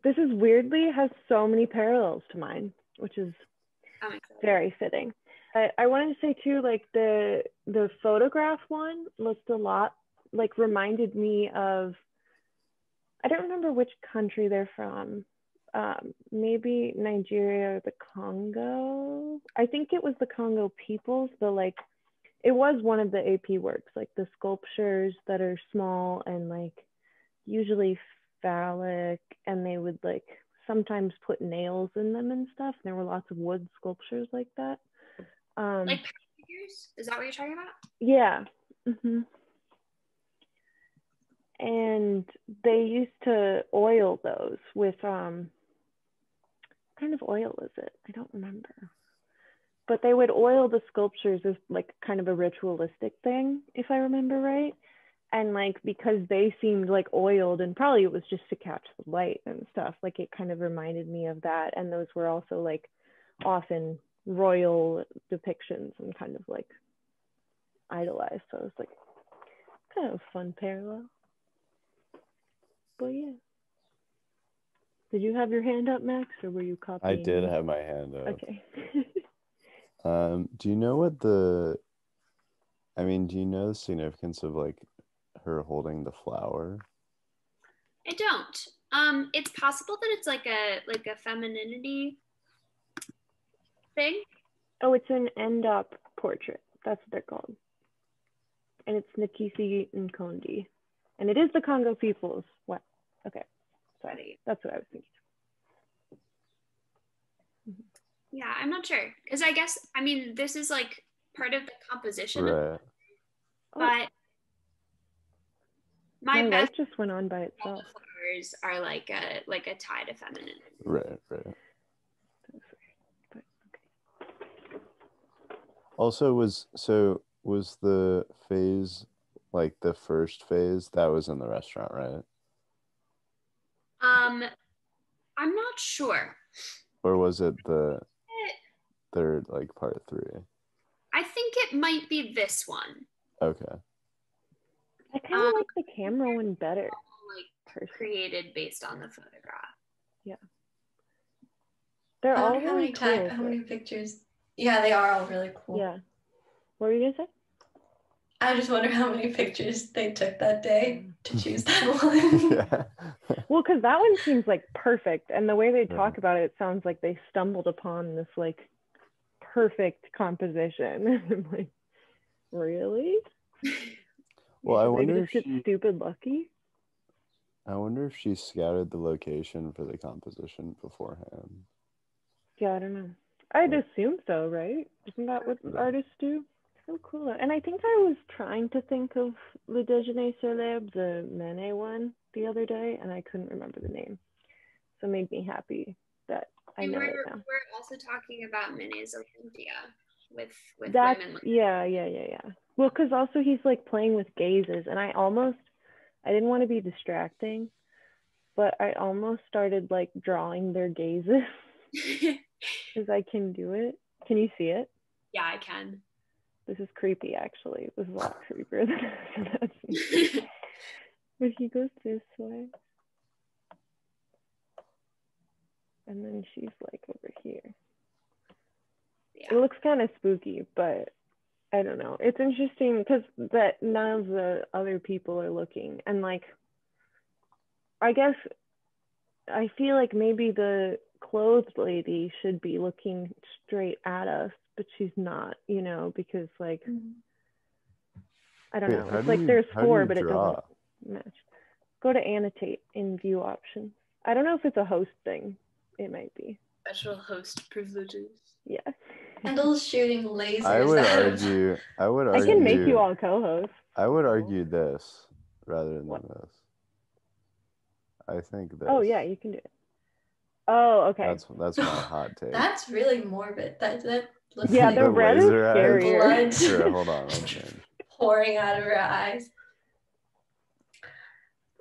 this is weirdly has so many parallels to mine, which is very fitting. I, I wanted to say too, like the the photograph one looked a lot like reminded me of I don't remember which country they're from. Um, maybe Nigeria or the Congo. I think it was the Congo peoples, the like it was one of the AP works, like the sculptures that are small and like usually phallic, and they would like sometimes put nails in them and stuff. There were lots of wood sculptures like that. Um, Like figures? Is that what you're talking about? yeah. hmm And they used to oil those with um what kind of oil is it? I don't remember. But they would oil the sculptures as like kind of a ritualistic thing, if I remember right. And like because they seemed like oiled and probably it was just to catch the light and stuff, like it kind of reminded me of that. And those were also like often royal depictions and kind of like idolized. So it was like kind of a fun parallel. But yeah. Did you have your hand up, Max, or were you copying? I did have my hand up. Okay. <laughs> Um, do you know what the I mean, do you know the significance of like her holding the flower? I don't. Um, it's possible that it's like a like a femininity thing. oh, it's an end up portrait. That's what they're called. And it's Nkisi Nkondi. And it is the Congo people's. What? Okay. Sorry. That's what I was thinking. Yeah, I'm not sure because I guess I mean this is like part of the composition, Right. Oh, but my my best just went on by itself. flowers are like a like a tie to feminine. Right, right. Okay. Also was so was the phase like the first phase that was in the restaurant, right? Um, I'm not sure. Or was it the third like part 3? I think it might be this one. Okay. I kind of Um, like the camera one better. Like Personally. created based on the photograph. Yeah. They're all wonder how really many cool. time, how many pictures? Yeah, they are all really cool. Yeah. What were you gonna say? I just wonder how many pictures they took that day to choose that one. <laughs> yeah. <laughs> Well, because that one seems like perfect, and the way they Yeah. talk about it, it sounds like they stumbled upon this like perfect composition. <laughs> I'm like, really? Well, I wonder if she- stupid lucky. I wonder if she scouted the location for the composition beforehand. Yeah, I don't know. I'd Yeah. assume so, right? Isn't that what Yeah. artists do? So cool. And I think I was trying to think of Le Déjeuner sur l'herbe, the Manet one, the other day, and I couldn't remember the name. So it made me happy I know were, we're also talking about Manet's Olympia with with That's women. yeah, yeah, yeah, yeah. Well, because also he's like playing with gazes, and I almost, I didn't want to be distracting, but I almost started like drawing their gazes <laughs> <laughs> because I can do it. Can you see it? yeah, I can. This is creepy, actually. This is a lot creepier than <laughs> that. But he goes this way, and then she's like over here. It looks kind of spooky, but I don't know. It's interesting because that none of the other people are looking, and like, I guess I feel like maybe the clothed lady should be looking straight at us, but she's not, you know, because like mm-hmm. I don't Wait, know. It's do like you- there's four, you but it doesn't match. Go to annotate in view options. I don't know if it's a host thing. It might be. Special host privileges. Yeah. Kendal's shooting lasers. I would argue. I would I can make you all co-hosts. I would argue this rather than What? this. I think this. Oh yeah, you can do it. Oh, okay. That's that's my <laughs> hot take. That's really morbid. That that looks Yeah, like the red is laser eyes? scarier. Blood. Here, hold on. <laughs> Pouring out of her eyes.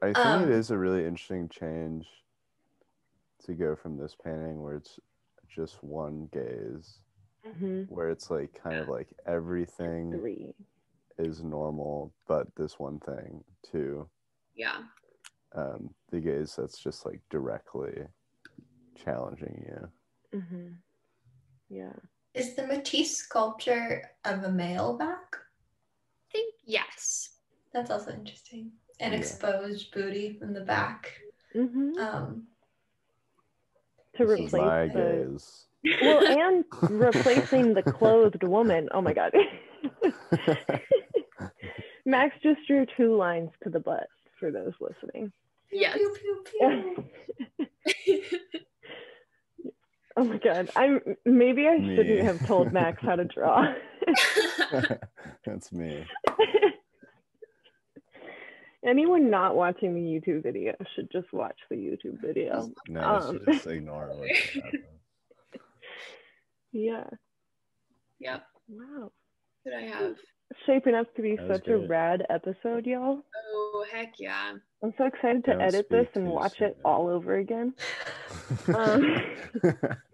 I think Um, it is a really interesting change to go from this painting where it's just one gaze, hmm where it's like kind of like everything Three. is normal, but this one thing, to Yeah. um, the gaze that's just like directly challenging you. hmm Yeah. Is the Matisse sculpture of a male back? I think yes. That's also interesting. An Yeah. exposed booty in the back. hmm Um, to This is replace my the gaze. well, <laughs> and replacing the clothed woman. Oh my god. <laughs> Max just drew two lines to the butt for those listening. Yes. Pew, pew, pew. <laughs> oh my god. I'm maybe I Me. shouldn't have told Max how to draw. That's me. Anyone not watching the YouTube video should just watch the YouTube video. No, Um. just <laughs> ignore what just happened. Yeah. yep. Wow. What I have? Shaping up to be That was such a rad episode, y'all. Oh heck yeah. I'm so excited to Don't edit this and too watch it all over again. Um, <laughs> <laughs>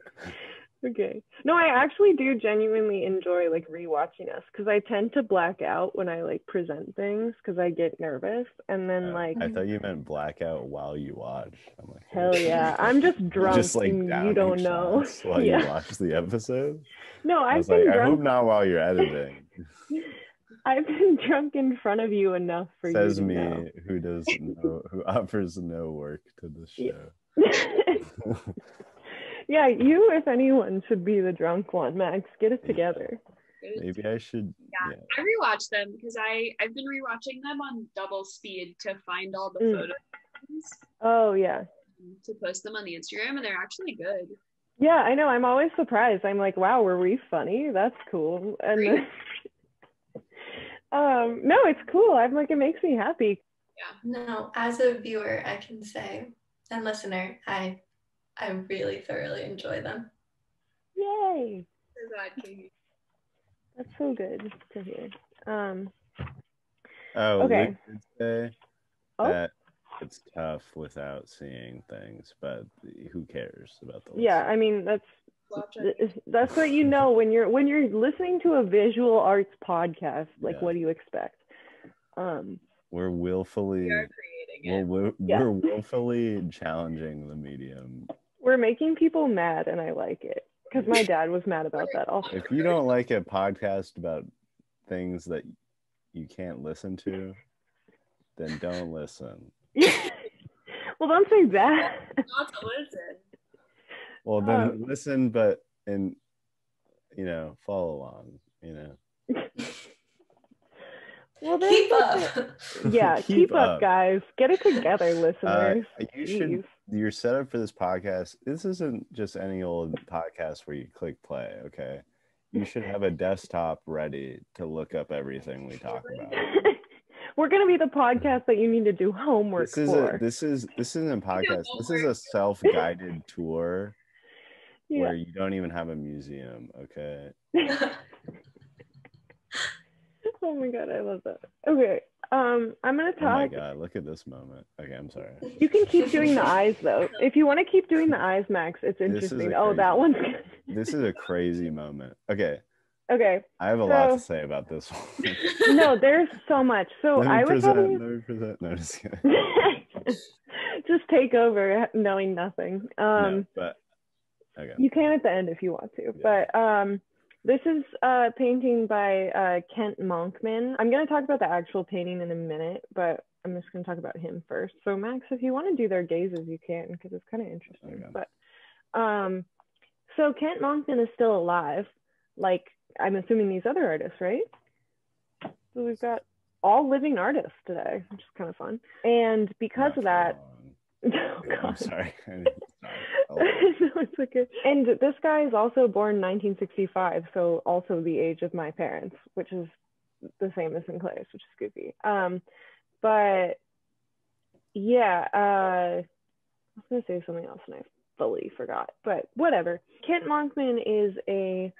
Okay. No, I actually do genuinely enjoy like rewatching us because I tend to black out when I like present things because I get nervous and then like I thought you meant blackout while you watch. I'm like, hell yeah, I'm just <laughs> drunk just like you don't know. <laughs> while Yeah. you watch the episode. No, I I've was been like, I hope drunk. not while you're <laughs> editing. I've been drunk in front of you enough for Says you to me, know. who does no, who offers no work to the show. yeah, you if anyone should be the drunk one, Max. Get it together. Maybe I should. Yeah. Yeah. I rewatch them because I I've been rewatching them on double speed to find all the Mm. photos Oh yeah. to post them on the Instagram, and they're actually good. Yeah, I know. I'm always surprised. I'm like, wow, were we funny? That's cool. And then, <laughs> um, no, it's cool. I'm like, it makes me happy. Yeah. No, as a viewer, I can say, and listener, I I really thoroughly enjoy them. Yay! So glad, Katie. That's so good to hear. Um, Oh, Okay. Luke did say Oh. that it's tough without seeing things, but who cares about the yeah, I mean, that's Watch it. th- that's what you know when you're when you're listening to a visual arts podcast. Like, Yeah. what do you expect? Um, We're willfully We are creating we're, it. we're, Yeah. we're willfully challenging the medium. We're making people mad, and I like it because my dad was mad about that also. If you don't like a podcast about things that you can't listen to, then don't listen. <laughs> well, don't say that. Not to listen. Well, then Um, listen, but and you know, follow along. You know, <laughs> Well, Keep such a- up. yeah, <laughs> keep, Keep up, up. guys. Get it together, uh, listeners. you should. Jeez. Your setup for this podcast. This isn't just any old podcast where you click play. Okay, you should have a desktop ready to look up everything we talk about. <laughs> We're gonna be the podcast that you need to do homework This is for. a, this is this isn't a <laughs> podcast. This is a self-guided <laughs> tour yeah. where you don't even have a museum. Okay. oh my god, I love that. Okay, um, I'm gonna talk. Oh my god! Look at this moment. Okay, I'm sorry. you can keep doing the <laughs> eyes though. If you want to keep doing the eyes, Max, it's interesting. a Oh, crazy- that one's This is a crazy moment. Okay, okay. I have a lot to say about this one. <laughs> No, there's so much. So I was present. having. Present. No, just <laughs> just take over knowing nothing. Um, no, but okay. You can at the end if you want to. But um, this is a painting by uh, Kent Monkman. I'm going to talk about the actual painting in a minute, but I'm just going to talk about him first. So, Max, if you want to do their gazes, you can because it's kind of interesting. Okay. But um, so Kent Monkman is still alive, like I'm assuming these other artists, right? So we've got all living artists today, which is kind of fun. And because of that. <laughs> oh, I'm God. sorry. <laughs> <laughs> I didn't- sorry. Oh, no, it's okay. And this guy is also born 1965, so also the age of my parents, which is the same as Sinclaire's, which is goofy. Um, but yeah, uh, I was gonna say something else and I fully forgot, but whatever. Kent Monkman is a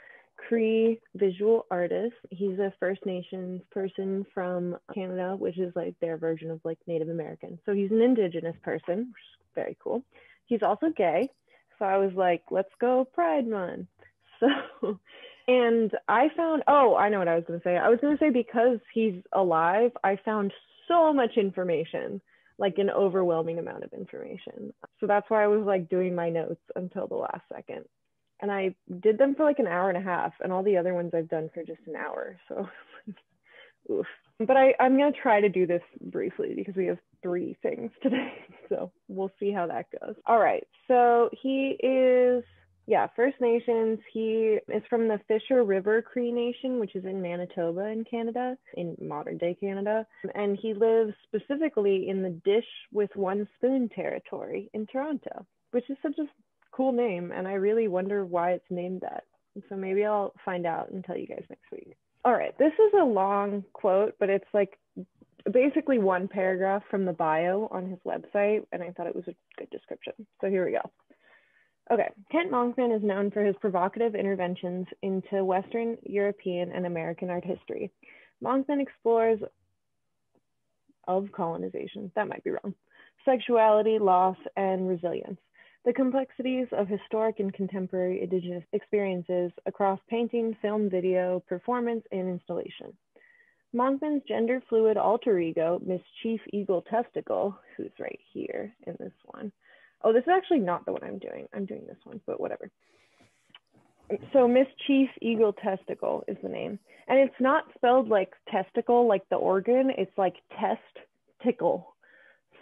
Cree visual artist. He's a First Nations person from Canada, which is like their version of like Native American. So he's an Indigenous person, which is very cool. He's also gay. So I was like, let's go Pride Month. <laughs> So, and I found, oh, I know what I was going to say. I was going to say because he's alive, I found so much information, like an overwhelming amount of information. So that's why I was like doing my notes until the last second. And I did them for like an hour and a half, and all the other ones I've done for just an hour. So, <laughs> oof. But I, I'm going to try to do this briefly because we have three things today. <laughs> So we'll see how that goes. All right. So he is yeah, First Nations. He is from the Fisher River Cree Nation, which is in Manitoba in Canada, in modern day Canada. And he lives specifically in the Dish with One Spoon territory in Toronto, which is such a cool name. And I really wonder why it's named that. So maybe I'll find out and tell you guys next week. All right, this is a long quote, but it's like basically one paragraph from the bio on his website, and I thought it was a good description. So here we go. Okay, Kent Monkman is known for his provocative interventions into Western European and American art history. Monkman explores of colonization, that might be wrong, sexuality, loss, and resilience. The complexities of historic and contemporary Indigenous experiences across painting, film, video, performance, and installation. Monkman's gender fluid alter ego, Miss Chief Eagle Testickle, who's right here in this one, Oh, this is actually not the one I'm doing. I'm doing this one, but whatever. So Miss Chief Eagle Testickle is the name. And it's not spelled like testicle, like the organ. It's like test tickle.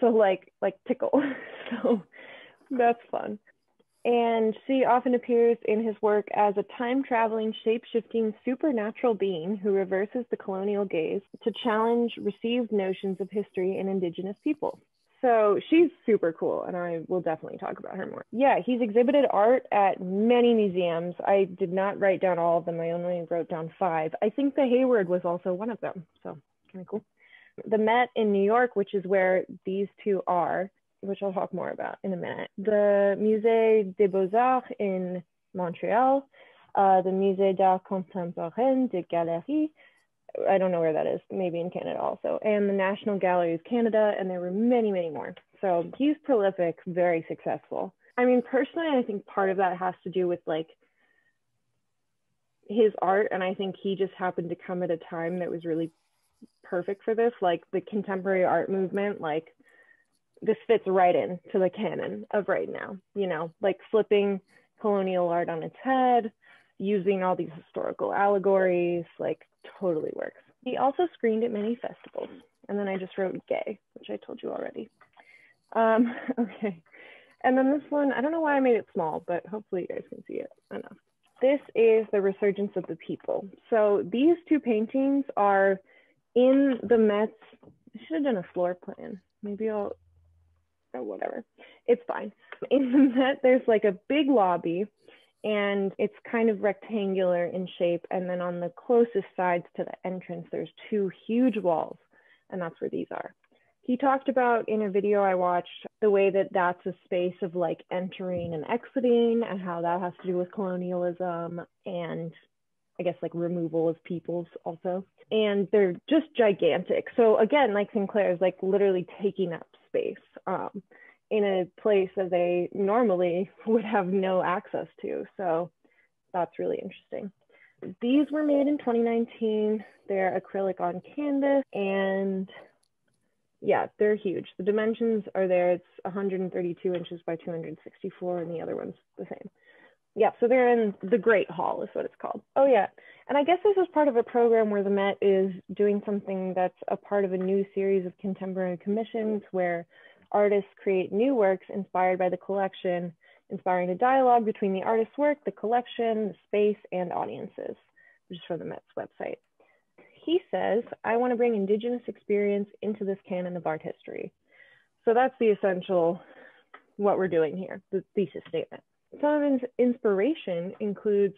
So like like tickle. <laughs> so that's fun. And she often appears in his work as a time traveling, shape shifting supernatural being who reverses the colonial gaze to challenge received notions of history and Indigenous peoples. So she's super cool, and I will definitely talk about her more. Yeah, he's exhibited art at many museums. I did not write down all of them, I only wrote down five. I think the Hayward was also one of them, so kind of cool. The Met in New York, which is where these two are, which I'll talk more about in a minute. The Musée des Beaux-Arts in Montreal, uh, the Musée d'Art Contemporain de Galerie, I don't know where that is, maybe in Canada also, and the National Gallery of Canada, and there were many, many more. So he's prolific, very successful. I mean, personally, I think part of that has to do with like his art, and I think he just happened to come at a time that was really perfect for this, like the contemporary art movement, like this fits right in to the canon of right now, you know, like flipping colonial art on its head, using all these historical allegories, like totally works. He also screened at many festivals. And then I just wrote gay, which I told you already. Um, <laughs> okay. And then this one, I don't know why I made it small, but hopefully you guys can see it enough. This is the resurgence of the people. So these two paintings are in the Met's, I should have done a floor plan. Maybe I'll, or whatever. It's fine. <laughs> In the Met, there's like a big lobby and it's kind of rectangular in shape. And then on the closest sides to the entrance, there's two huge walls, and that's where these are. He talked about in a video I watched the way that that's a space of like entering and exiting, and how that has to do with colonialism and I guess like removal of peoples also. And they're just gigantic. So again, like Sinclaire is like literally taking up space. Um, in a place that they normally <laughs> would have no access to. So that's really interesting. These were made in 2019. They're acrylic on canvas and yeah, they're huge. The dimensions are there. It's 132 inches by 264 and the other one's the same. Yeah, so they're in the Great Hall is what it's called. Oh yeah, and I guess this is part of a program where the Met is doing something that's a part of a new series of contemporary commissions where artists create new works inspired by the collection, inspiring a dialogue between the artist's work, the collection, the space, and audiences, which is from the Met's website. He says, I want to bring Indigenous experience into this canon of art history. So that's the essential, what we're doing here, the thesis statement. His inspiration includes,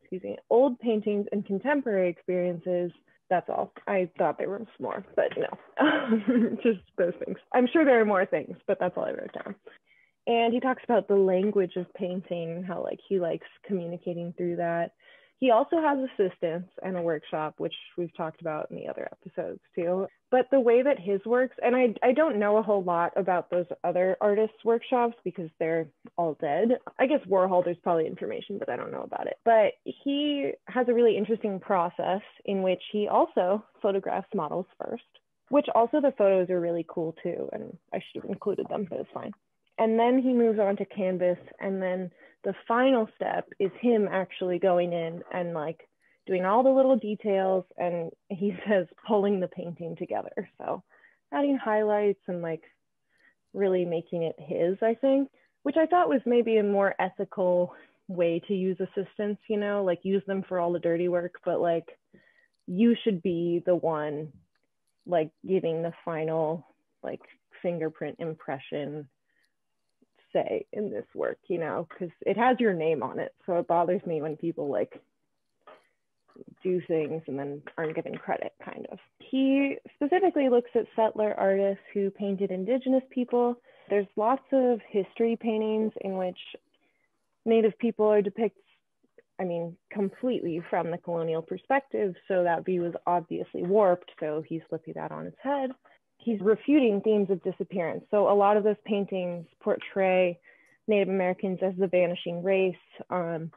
excuse me, old paintings and contemporary experiences that's all. I thought there was more, but no, <laughs> just those things. I'm sure there are more things, but that's all I wrote down. And he talks about the language of painting, how like he likes communicating through that. He also has assistants and a workshop, which we've talked about in the other episodes too. But the way that his works, and I, I don't know a whole lot about those other artists' workshops because they're all dead. I guess Warhol, there's probably information, but I don't know about it. But he has a really interesting process in which he also photographs models first, which also the photos are really cool too. And I should have included them, but it's fine. And then he moves on to canvas and then the final step is him actually going in and like doing all the little details and he <laughs> says pulling the painting together. So adding highlights and like really making it his i think which i thought was maybe a more ethical way to use assistants, you know, like use them for all the dirty work, but like you should be the one like giving the final like fingerprint impression say in this work, you know, because it has your name on it. So it bothers me when people like do things and then aren't given credit, kind of. He specifically looks at settler artists who painted indigenous people. There's lots of history paintings in which Native people are depicted, I mean, completely from the colonial perspective. So that view is obviously warped. So he's flipping that on its head. He's refuting themes of disappearance. So a lot of those paintings portray Native Americans as the vanishing race. Um,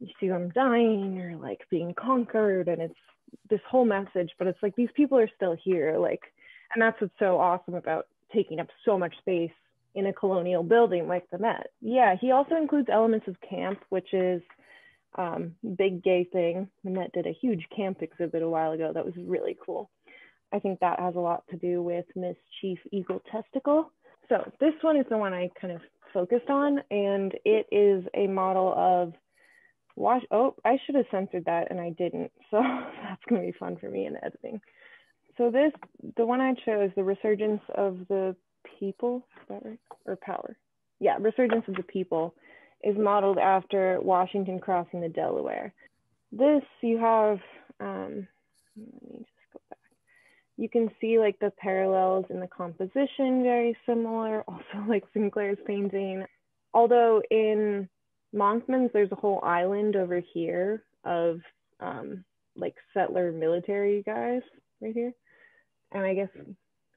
you see them dying or like being conquered and it's this whole message but it's like these people are still here like and that's what's so awesome about taking up so much space in a colonial building like the met yeah he also includes elements of camp which is um, big gay thing the met did a huge camp exhibit a while ago that was really cool i think that has a lot to do with miss chief eagle testickle so this one is the one i kind of focused on and it is a model of Watch. Oh, I should have censored that and I didn't. <laughs> So that's going to be fun for me in editing. So this, the one I chose, the resurgence of the people, is that right? Or power? Yeah, resurgence of the people is modeled after Washington crossing the Delaware. This you have, um, let me just go back. You can see like the parallels in the composition, very similar. <laughs> Also like Sinclaire's painting. Although in Monkman's, there's a whole island over here of um, like settler military guys right here. And I guess,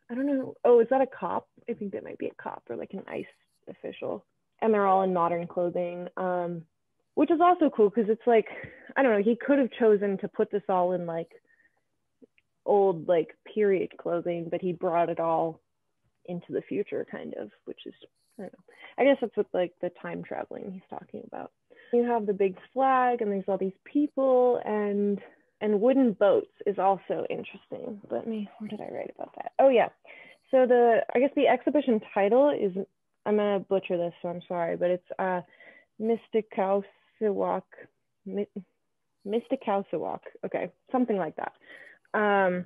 I don't know. Oh, is that a cop? I think that might be a cop or like an ICE official. And they're all in modern clothing, um, which is also cool because it's like, I don't know, he could have chosen to put this all in like old, like period clothing, but he brought it all into the future kind of, which is I don't know. I guess that's what like the time traveling he's talking about. You have the big flag and there's all these people and and wooden boats is also interesting. Let me where did I write about that? Oh yeah. So the I guess the exhibition title is I'm gonna butcher this, so I'm sorry, but it's uh Mistikôsiwak Mistikôsiwak. Okay, something like that. Um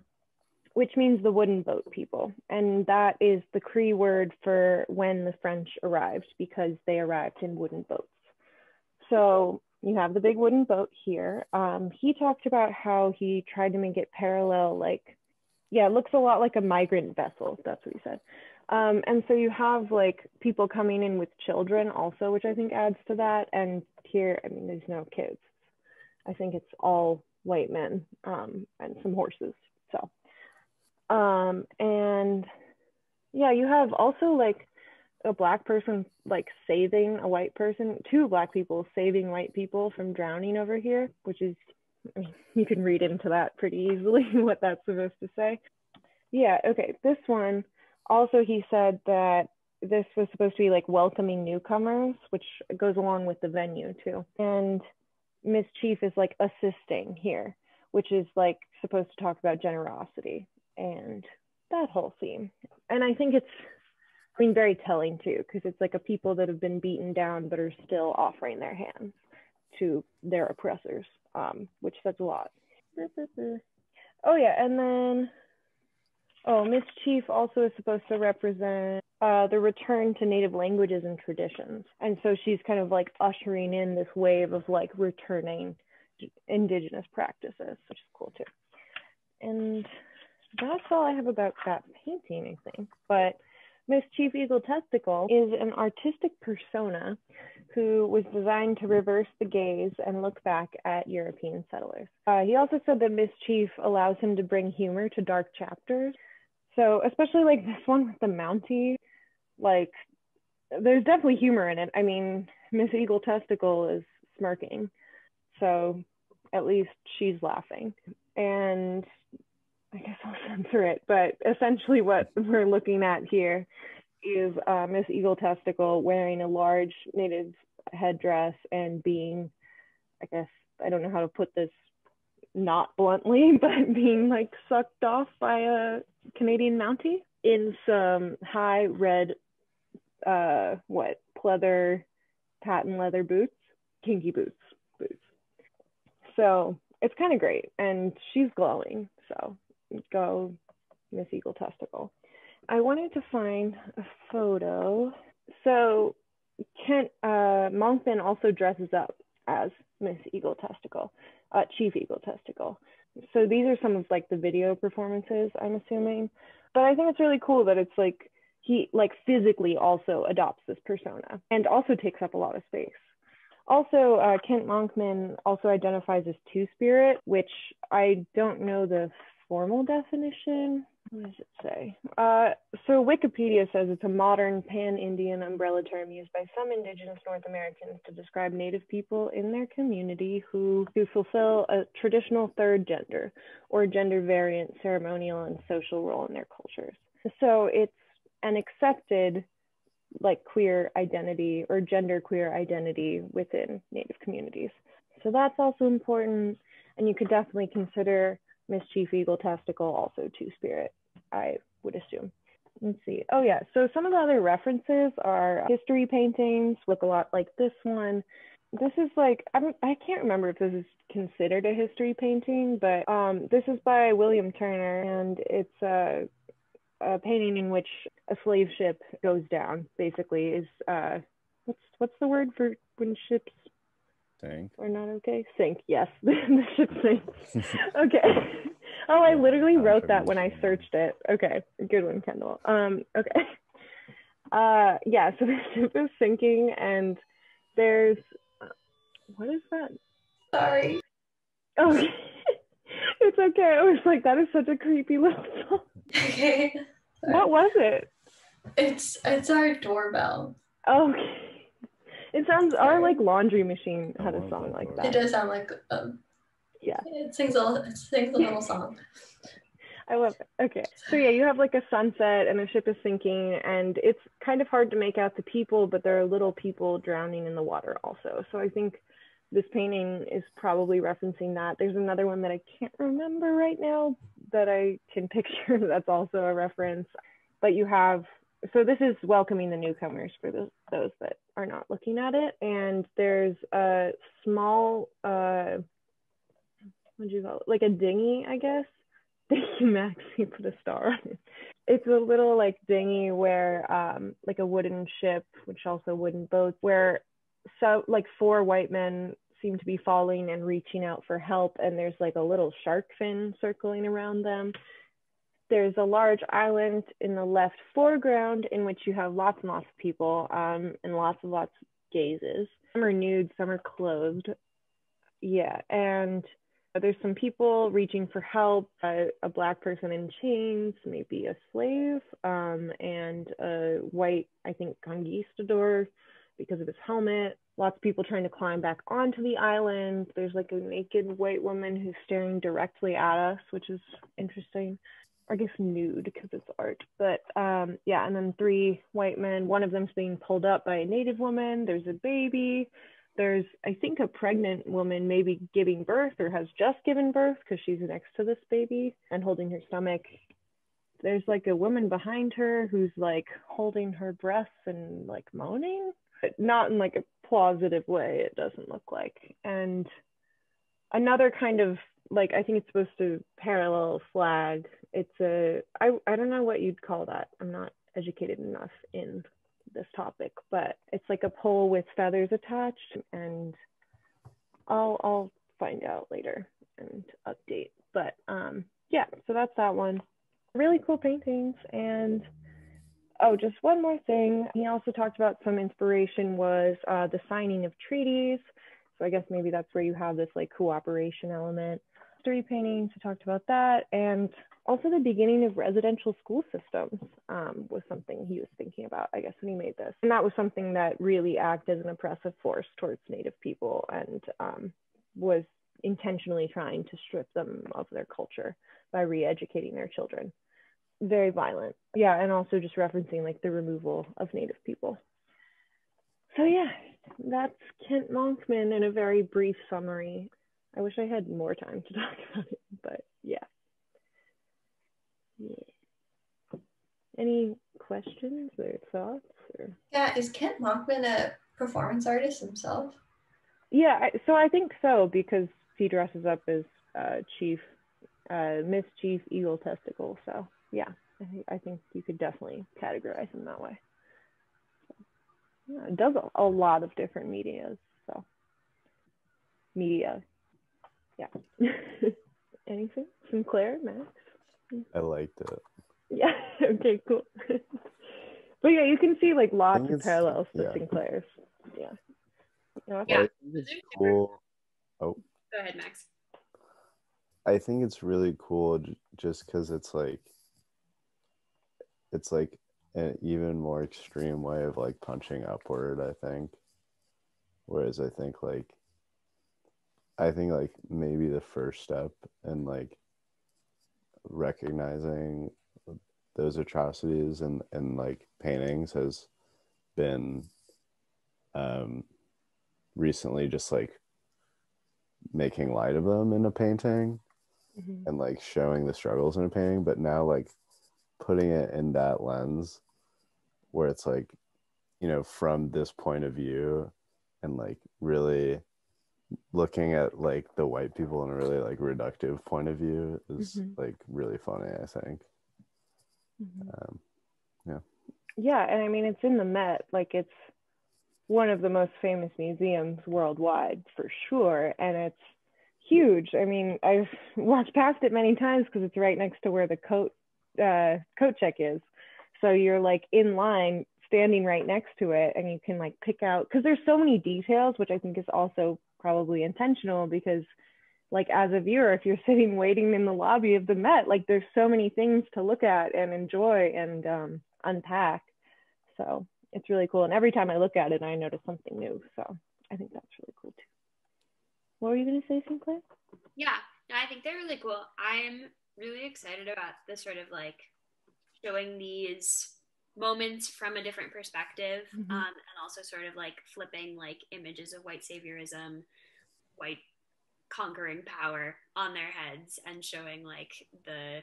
which means the wooden boat people. And that is the Cree word for when the French arrived because they arrived in wooden boats. So you have the big wooden boat here. Um, he talked about how he tried to make it parallel, like, yeah, it looks a lot like a migrant vessel. That's what he said. Um, and so you have like people coming in with children also, which I think adds to that. And here, I mean, there's no kids. I think it's all white men um, and some horses. So um, and yeah, you have also like a black person like saving a white person, two black people saving white people from drowning over here, which is, I mean, <laughs> you can read into that pretty easily <laughs> what that's supposed to say. Yeah, okay. This one, also, he said that this was supposed to be like welcoming newcomers, which goes along with the venue too. And Miss Chief is like assisting here, which is like supposed to talk about generosity and that whole theme. And I think it's, I mean, very telling too, because it's like a people that have been beaten down but are still offering their hands to their oppressors, um, which says a lot. <laughs> Oh yeah, and then oh, Miss Chief also is supposed to represent uh, the return to native languages and traditions, and so she's kind of like ushering in this wave of like returning indigenous practices, which is cool too. And that's all I have about that painting, I think. But Miss Chief Eagle Testickle is an artistic persona who was designed to reverse the gaze and look back at European settlers. Uh, he also said that Miss Chief allows him to bring humor to dark chapters. So, especially like this one with the Mountie, like there's definitely humor in it. I mean, Miss Eagle Testickle is smirking. So, at least she's laughing. And I guess I'll censor it, but essentially what <laughs> we're looking at here is uh, Miss Eagle Testickle wearing a large native headdress and being, I guess, I don't know how to put this not bluntly, <laughs> but being like sucked off by a Canadian Mountie in some high red, uh, what, pleather, patent leather boots. kinky boots boots. So it's kind of great, and she's glowing. So go, Miss Eagle Testickle. I wanted to find a photo. So Kent uh, Monkman also dresses up as Miss Eagle Testickle, Chief Eagle Testickle. So these are some of like the video performances, I'm assuming. But I think it's really cool that it's like he like physically also adopts this persona and also takes up a lot of space. Also, uh, Kent Monkman also identifies as Two Spirit, which I don't know the formal definition. What does it say? Uh, so Wikipedia says it's a modern pan-Indian umbrella term used by some indigenous North Americans to describe Native people in their community who, who fulfill a traditional third gender or gender variant ceremonial and social role in their cultures. So it's an accepted like queer identity or gender queer identity within Native communities. So that's also important. And you could definitely consider Miss Chief Eagle Testickle also Two Spirit, I would assume. Let's see. Oh, yeah. So some of the other references are history paintings, look a lot like this one. This is like, I, don't, I can't remember if this is considered a history painting, but um, this is by William Turner and it's a, a painting in which a slave ship goes down, basically, is uh, what's what's the word for when ships Sink. are not okay? Sink, yes. <laughs> the ship sinks. <laughs> okay. Oh, I literally wrote that when I searched it. Okay, good one, Kendal. Um, okay. <laughs> Uh, yeah, so <laughs> the ship is sinking, and there's what is that? Sorry. Oh, <laughs> it's okay. I was like, that is such a creepy little song. Okay. What was it? It's it's our doorbell. Okay. It sounds our like laundry machine had a song like that. It does sound like um Yeah. It sings a it sings a little song. <laughs> I love it. Okay. So yeah, you have like a sunset and the ship is sinking and it's kind of hard to make out the people, but there are little people drowning in the water also. So I think this painting is probably referencing that. There's another one that I can't remember right now that I can <laughs> picture that's also a reference. But you have so this is welcoming the newcomers for those, those that are not looking at it. And there's a small uh do you call it? Like a dinghy, I guess. <laughs> Thank you, Max. You put a star on it. It's a little like dinghy where um like a wooden ship, which also wooden boats, where so like four white men seem to be falling and reaching out for help and there's like a little shark fin circling around them there's a large island in the left foreground in which you have lots and lots of people um, and lots and lots of gazes some are nude some are clothed yeah and there's some people reaching for help uh, a black person in chains maybe a slave um, and a white i think conquistador because of his helmet. Lots of people trying to climb back onto the island. There's like a naked white woman who's staring directly at us, which is interesting. I guess nude because it's art. But um, yeah, and then three white men. One of them's being pulled up by a native woman. There's a baby. There's, I think, a pregnant woman maybe giving birth or has just given birth because she's next to this baby and holding her stomach. There's like a woman behind her who's like holding her breasts and like moaning but not in like a plausitive way it doesn't look like. And another kind of like i think it's supposed to parallel flag. It's a i i don't know what you'd call that. I'm not educated enough in this topic but it's like a pole with feathers attached and i'll i'll find out later and update but um yeah so that's that one really cool paintings and oh, just one more thing. He also talked about some inspiration was uh, the signing of treaties. So I guess maybe that's where you have this like cooperation element. Three paintings, he talked about that. And also the beginning of residential school systems um, was something he was thinking about, I guess, when he made this. And that was something that really acted as an oppressive force towards Native people and um, was intentionally trying to strip them of their culture by re-educating their children very violent. Yeah, and also just referencing like the removal of Native people. So yeah, that's Kent Monkman in a very brief summary. I wish I had more time to <laughs> talk about it, but yeah. Yeah. Any questions or thoughts? Or Yeah, is Kent Monkman a performance artist himself? Yeah, I, so I think so because he dresses up as uh, Chief, uh, Miss Chief Eagle Testickle. So yeah, I think, I think you could definitely categorize him that way. Yeah, it does a, a lot of different medias. So media, yeah. <laughs> Anything? Sinclaire, Max? I liked it. Yeah. <laughs> okay. Cool. <laughs> but yeah, you can see like lots of parallels to yeah. Sinclaire's. Yeah. You know, Yeah. I think it's cool. Oh, Go ahead, Max. I think it's really cool j- just because it's like, it's like an even more extreme way of like punching upward. I think. Whereas I think like, I think like maybe the first step and like recognizing those atrocities and and like paintings has been um recently just like making light of them in a painting Mhm. and like showing the struggles in a painting but now like putting it in that lens where it's like you know from this point of view and like really looking at like the white people in a really like reductive point of view is Mhm. like really funny i think Mhm. um Yeah, yeah, and I mean it's in the Met, like it's one of the most famous museums worldwide for sure, and it's huge. I mean, I've <laughs> walked past it many times because it's right next to where the coat uh, coat check is. So you're like in line, standing right next to it, and you can like pick out because there's so many details, which I think is also probably intentional because like as a viewer if you're <laughs> sitting waiting in the lobby of the met like there's so many things to look at and enjoy and um, unpack. So it's really cool. And every time i look at it i notice something new. So i think that's really cool too. What were you going to say sinclaire? Yeah, no, I think they're really cool. I'm really excited about the sort of like showing these moments from a different perspective Mhm. um, and also sort of like flipping like images of white saviorism, white conquering power on their heads and showing like the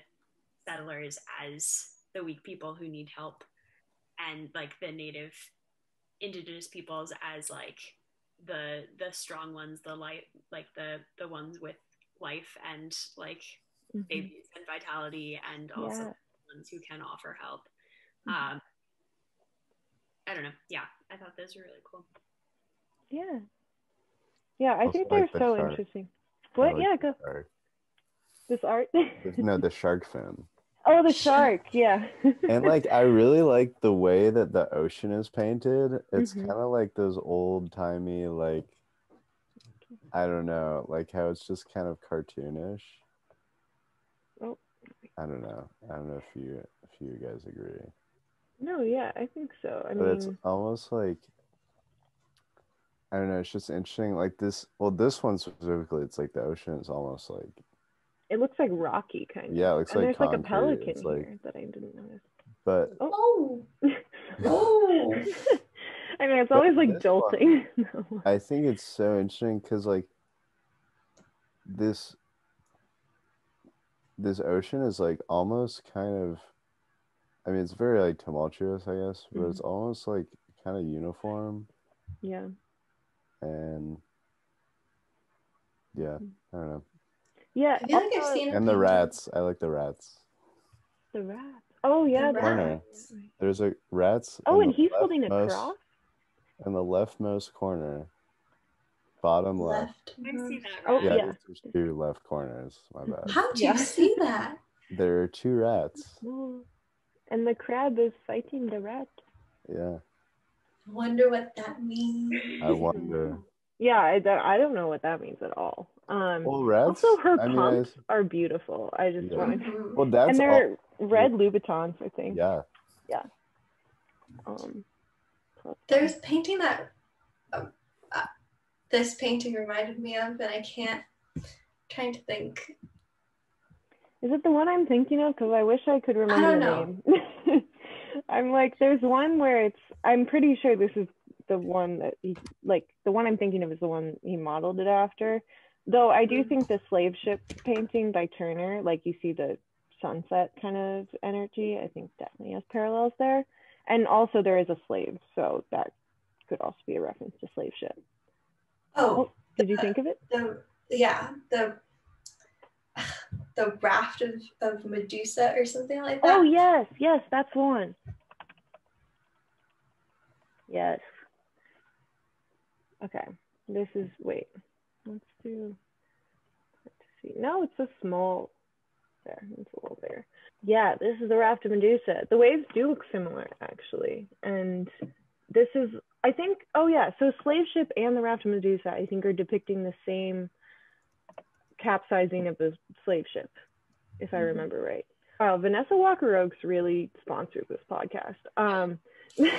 settlers as the weak people who need help and like the native indigenous peoples as like the the strong ones the light like the the ones with life and like Mhm. babies and vitality and also Yeah. the ones who can offer help. Um i don't know yeah i thought those were really cool yeah yeah i Also think like they're the so shark. interesting what like yeah go shark. this art no the shark fin <laughs> oh the shark yeah <laughs> and like I really like the way that the ocean is painted. It's Mhm. kind of like those old timey like I don't know, like how it's just kind of cartoonish. Oh. I don't know. I don't know if you if you guys agree. No yeah i think so i But it's almost like I don't know, it's just interesting. Like this well this one specifically, it's like the ocean is almost like it looks like rocky kind of yeah, it looks and like there's like a pelican It's here like that i didn't notice but Oh, oh. <laughs> oh. I mean, it's But always like jolting. No. <laughs> I think it's so interesting because like this this ocean is like almost kind of I mean it's very like tumultuous I guess but Mm-hmm. it's almost like kind of uniform yeah. and yeah I don't know Yeah. I feel like I've seen and the rats I like the rats the rats. Oh yeah. The the Corner. rats. there's a rats Oh, and he's holding a leftmost- cross. in the leftmost corner bottom left, Left. i see that Oh, yeah, yeah. there's two left corners my bad How'd you see that? there are two rats. And the crab is fighting the rat. yeah I wonder what that means. I wonder Yeah, I don't, I don't know what that means at all. Um, well rats also, her I mean, I- pumps are beautiful. I just Yeah. wanted, Mhm. well that's and they're red Louboutins, I think. yeah Um, There's painting that um, uh, this painting reminded me of, and I can't. trying to think. Is it the one I'm thinking of? Because I wish I could remember I don't the name. <laughs> I'm like, there's one where it's. I'm pretty sure this is the one that he like. The one I'm thinking of is the one he modeled it after. Though I do Mhm. think the slave ship painting by Turner, like you see the sunset kind of energy, I think definitely has parallels there. And also there is a slave, so that could also be a reference to slave ship. Oh, Did you think of it? the yeah the the raft of, of Medusa or something like oh, that. Oh yes, yes, that's one. Yes. Okay. This is wait. Let's do let's see. No, it's a small there. It's a little there. Yeah, this is the raft of Medusa. The waves do look similar actually. And this is I think oh yeah, so slave ship and the raft of Medusa I think are depicting the same capsizing of the slave ship, if I Mhm. remember right. Wow, Vanessa Walker Oaks really sponsored this podcast. Um, This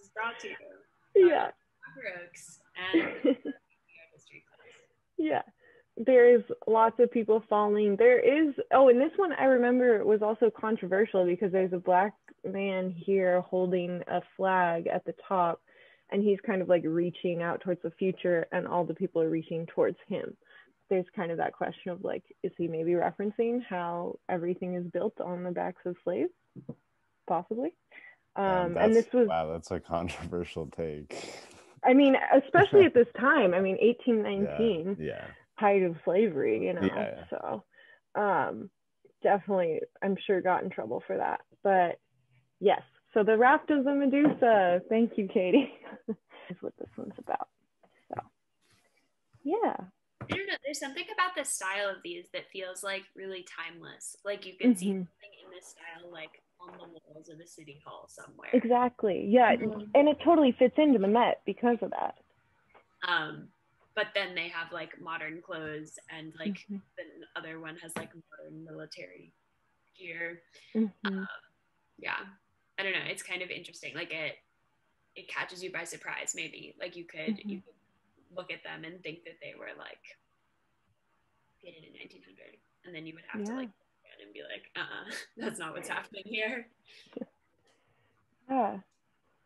is brought <laughs> to you yeah, by Oaks and <laughs> History class. yeah. There's lots of people falling. There is, oh, and this one I remember was also controversial because there's a black man here holding a flag at the top, and he's kind of like reaching out towards the future, and all the people are reaching towards him. There's kind of that question of like, is he maybe referencing how everything is built on the backs of slaves? Possibly. Um, and that's- this was wow, that's a controversial take. <laughs> I mean, especially at this time. I mean, 1819, Yeah. height of slavery, you know. Yeah. So, um, definitely, I'm sure got in trouble for that. But yes, so the raft of the Medusa. Thank you, Katie. <laughs> Is what this one's about. So, yeah. I don't know. There's something about the style of these that feels like really timeless. Like you can see Mhm. something in this style, like on the walls of a city hall somewhere. Exactly. Yeah, Mhm. and it totally fits into the Met because of that. Um, but then they have like modern clothes, and like Mhm. the other one has like modern military gear. Mhm. Yeah, I don't know. It's kind of interesting. Like it, it catches you by surprise. Maybe like you could you could look at them and think that they were like created in 1900, and then you would have to like look at and be like, uh, uh that's not what's happening here. Yeah.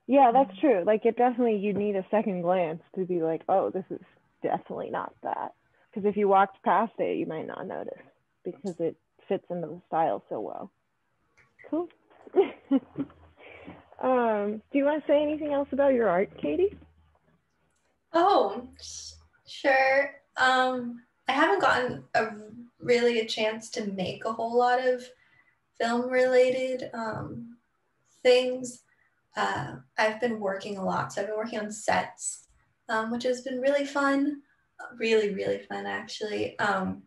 Yeah, that's true. Like it definitely you need a second glance to be like, oh, this is definitely not that. Because if you walked past it, you might not notice because it fits into the style so well. Cool. <laughs> um, do you want to say anything else about your art, Katie? Oh, sure. Um, I haven't gotten a really a chance to make a whole lot of film related um, things. Uh, I've been working a lot, so I've been working on sets, um, which has been really fun. Really, really fun, actually. Um,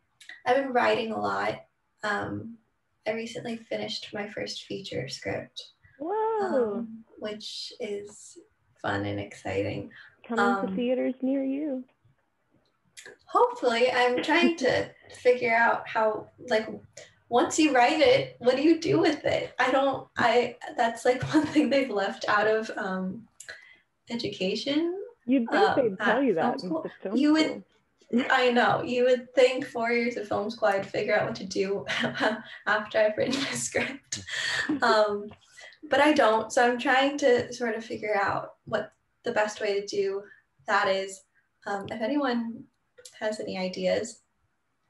I've been writing a lot. Um, I recently finished my first feature script, Whoa. um, which is fun and exciting. Coming to um, theaters near you. hopefully i'm trying to figure out how like once you write it what do you do with it? I don't i that's like <laughs> one thing they've left out of um education. You'd think um, they'd tell you that in the film you would- school. i know. You would think four years of film school i'd figure out what to do <laughs> after i've written a script. <laughs> Um but i don't. So i'm trying to sort of figure out what the best way to do that is um, if anyone has any ideas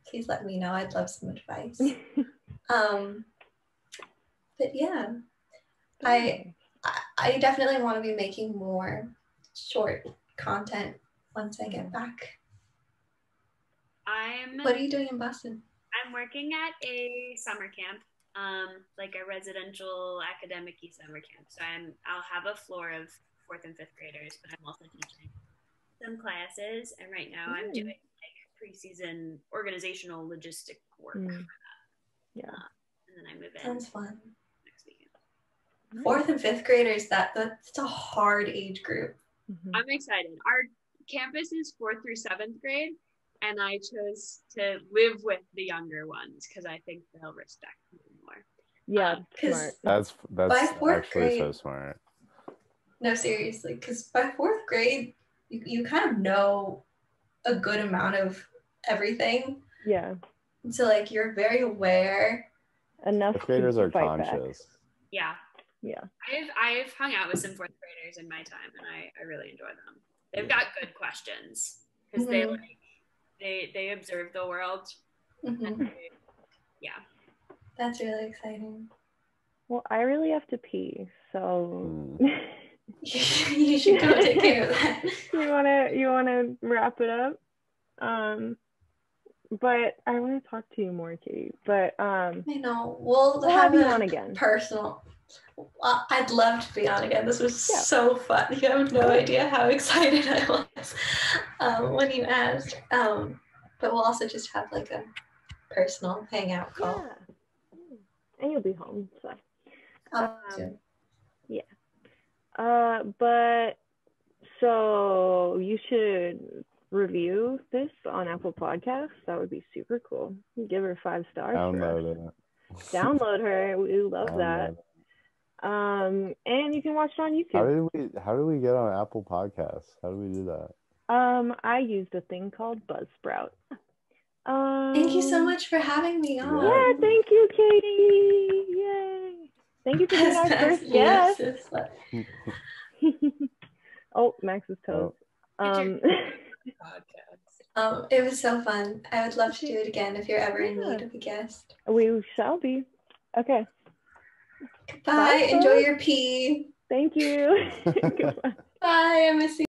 please let me know i'd love some advice <laughs> um but yeah I- I, I definitely want to be making more short content once I get back. I'm What are you doing in Boston? I'm working at a summer camp, um, like a residential academic summer camp. So I'm I'll have a floor of fourth and fifth graders, but I'm also teaching some classes. And right now I'm Mm. doing like preseason organizational logistic work, Mm. Yeah. and then I move in Sounds fun. next weekend. Fourth and fifth graders, that that's a hard age group. Mhm. I'm excited. Our campus is fourth through seventh grade, and I chose to live with the younger ones because I think they'll respect me more. Yeah, Um, 'cause- smart. That's that's By fourth actually so smart. No, seriously, because by fourth grade, you, you kind of know a good amount of everything. Yeah, So like you're very aware. enough. Fifth graders are fight back. conscious. Yeah, Yeah. I've I've hung out with some fourth graders in my time, and I, I really enjoy them. They've got good questions because they Mhm. like they they observe the world. Mhm. They, yeah, That's really exciting. Well, I really have to pee, so Hmm. <laughs> you should go take care of that. <laughs> you wanna you wanna wrap it up? Um, but I want to talk to you more, Katie. But um, I know. We'll, we'll have, have you on again. personal. Well, I'd love to be on again. This was Yeah. so fun. You have no idea how excited <laughs> I was um, when you asked. Um, but we'll also just have like a personal hangout call. Yeah. And you'll be home, so. Um, Uh, but so you should review this on Apple Podcasts. That would be super cool. Give her five stars. Download it. <laughs> Download her. We love that. Download it. Um, and you can watch it on YouTube. How YouTube. did we how did we get on Apple Podcasts? How do we do that? Um, I used a thing called Buzzsprout. Um, Thank you so much for having me on. Yeah, thank you, Katie. Yay. Thank you for being our <laughs> first yes, guest. <laughs> oh, Max's toes. Oh. Um, <laughs> Um, it was so fun. I would love to do it again if you're ever in need of a guest. we shall be. Okay. Bye. Bye. Enjoy your pee. Thank you. Bye. I miss you.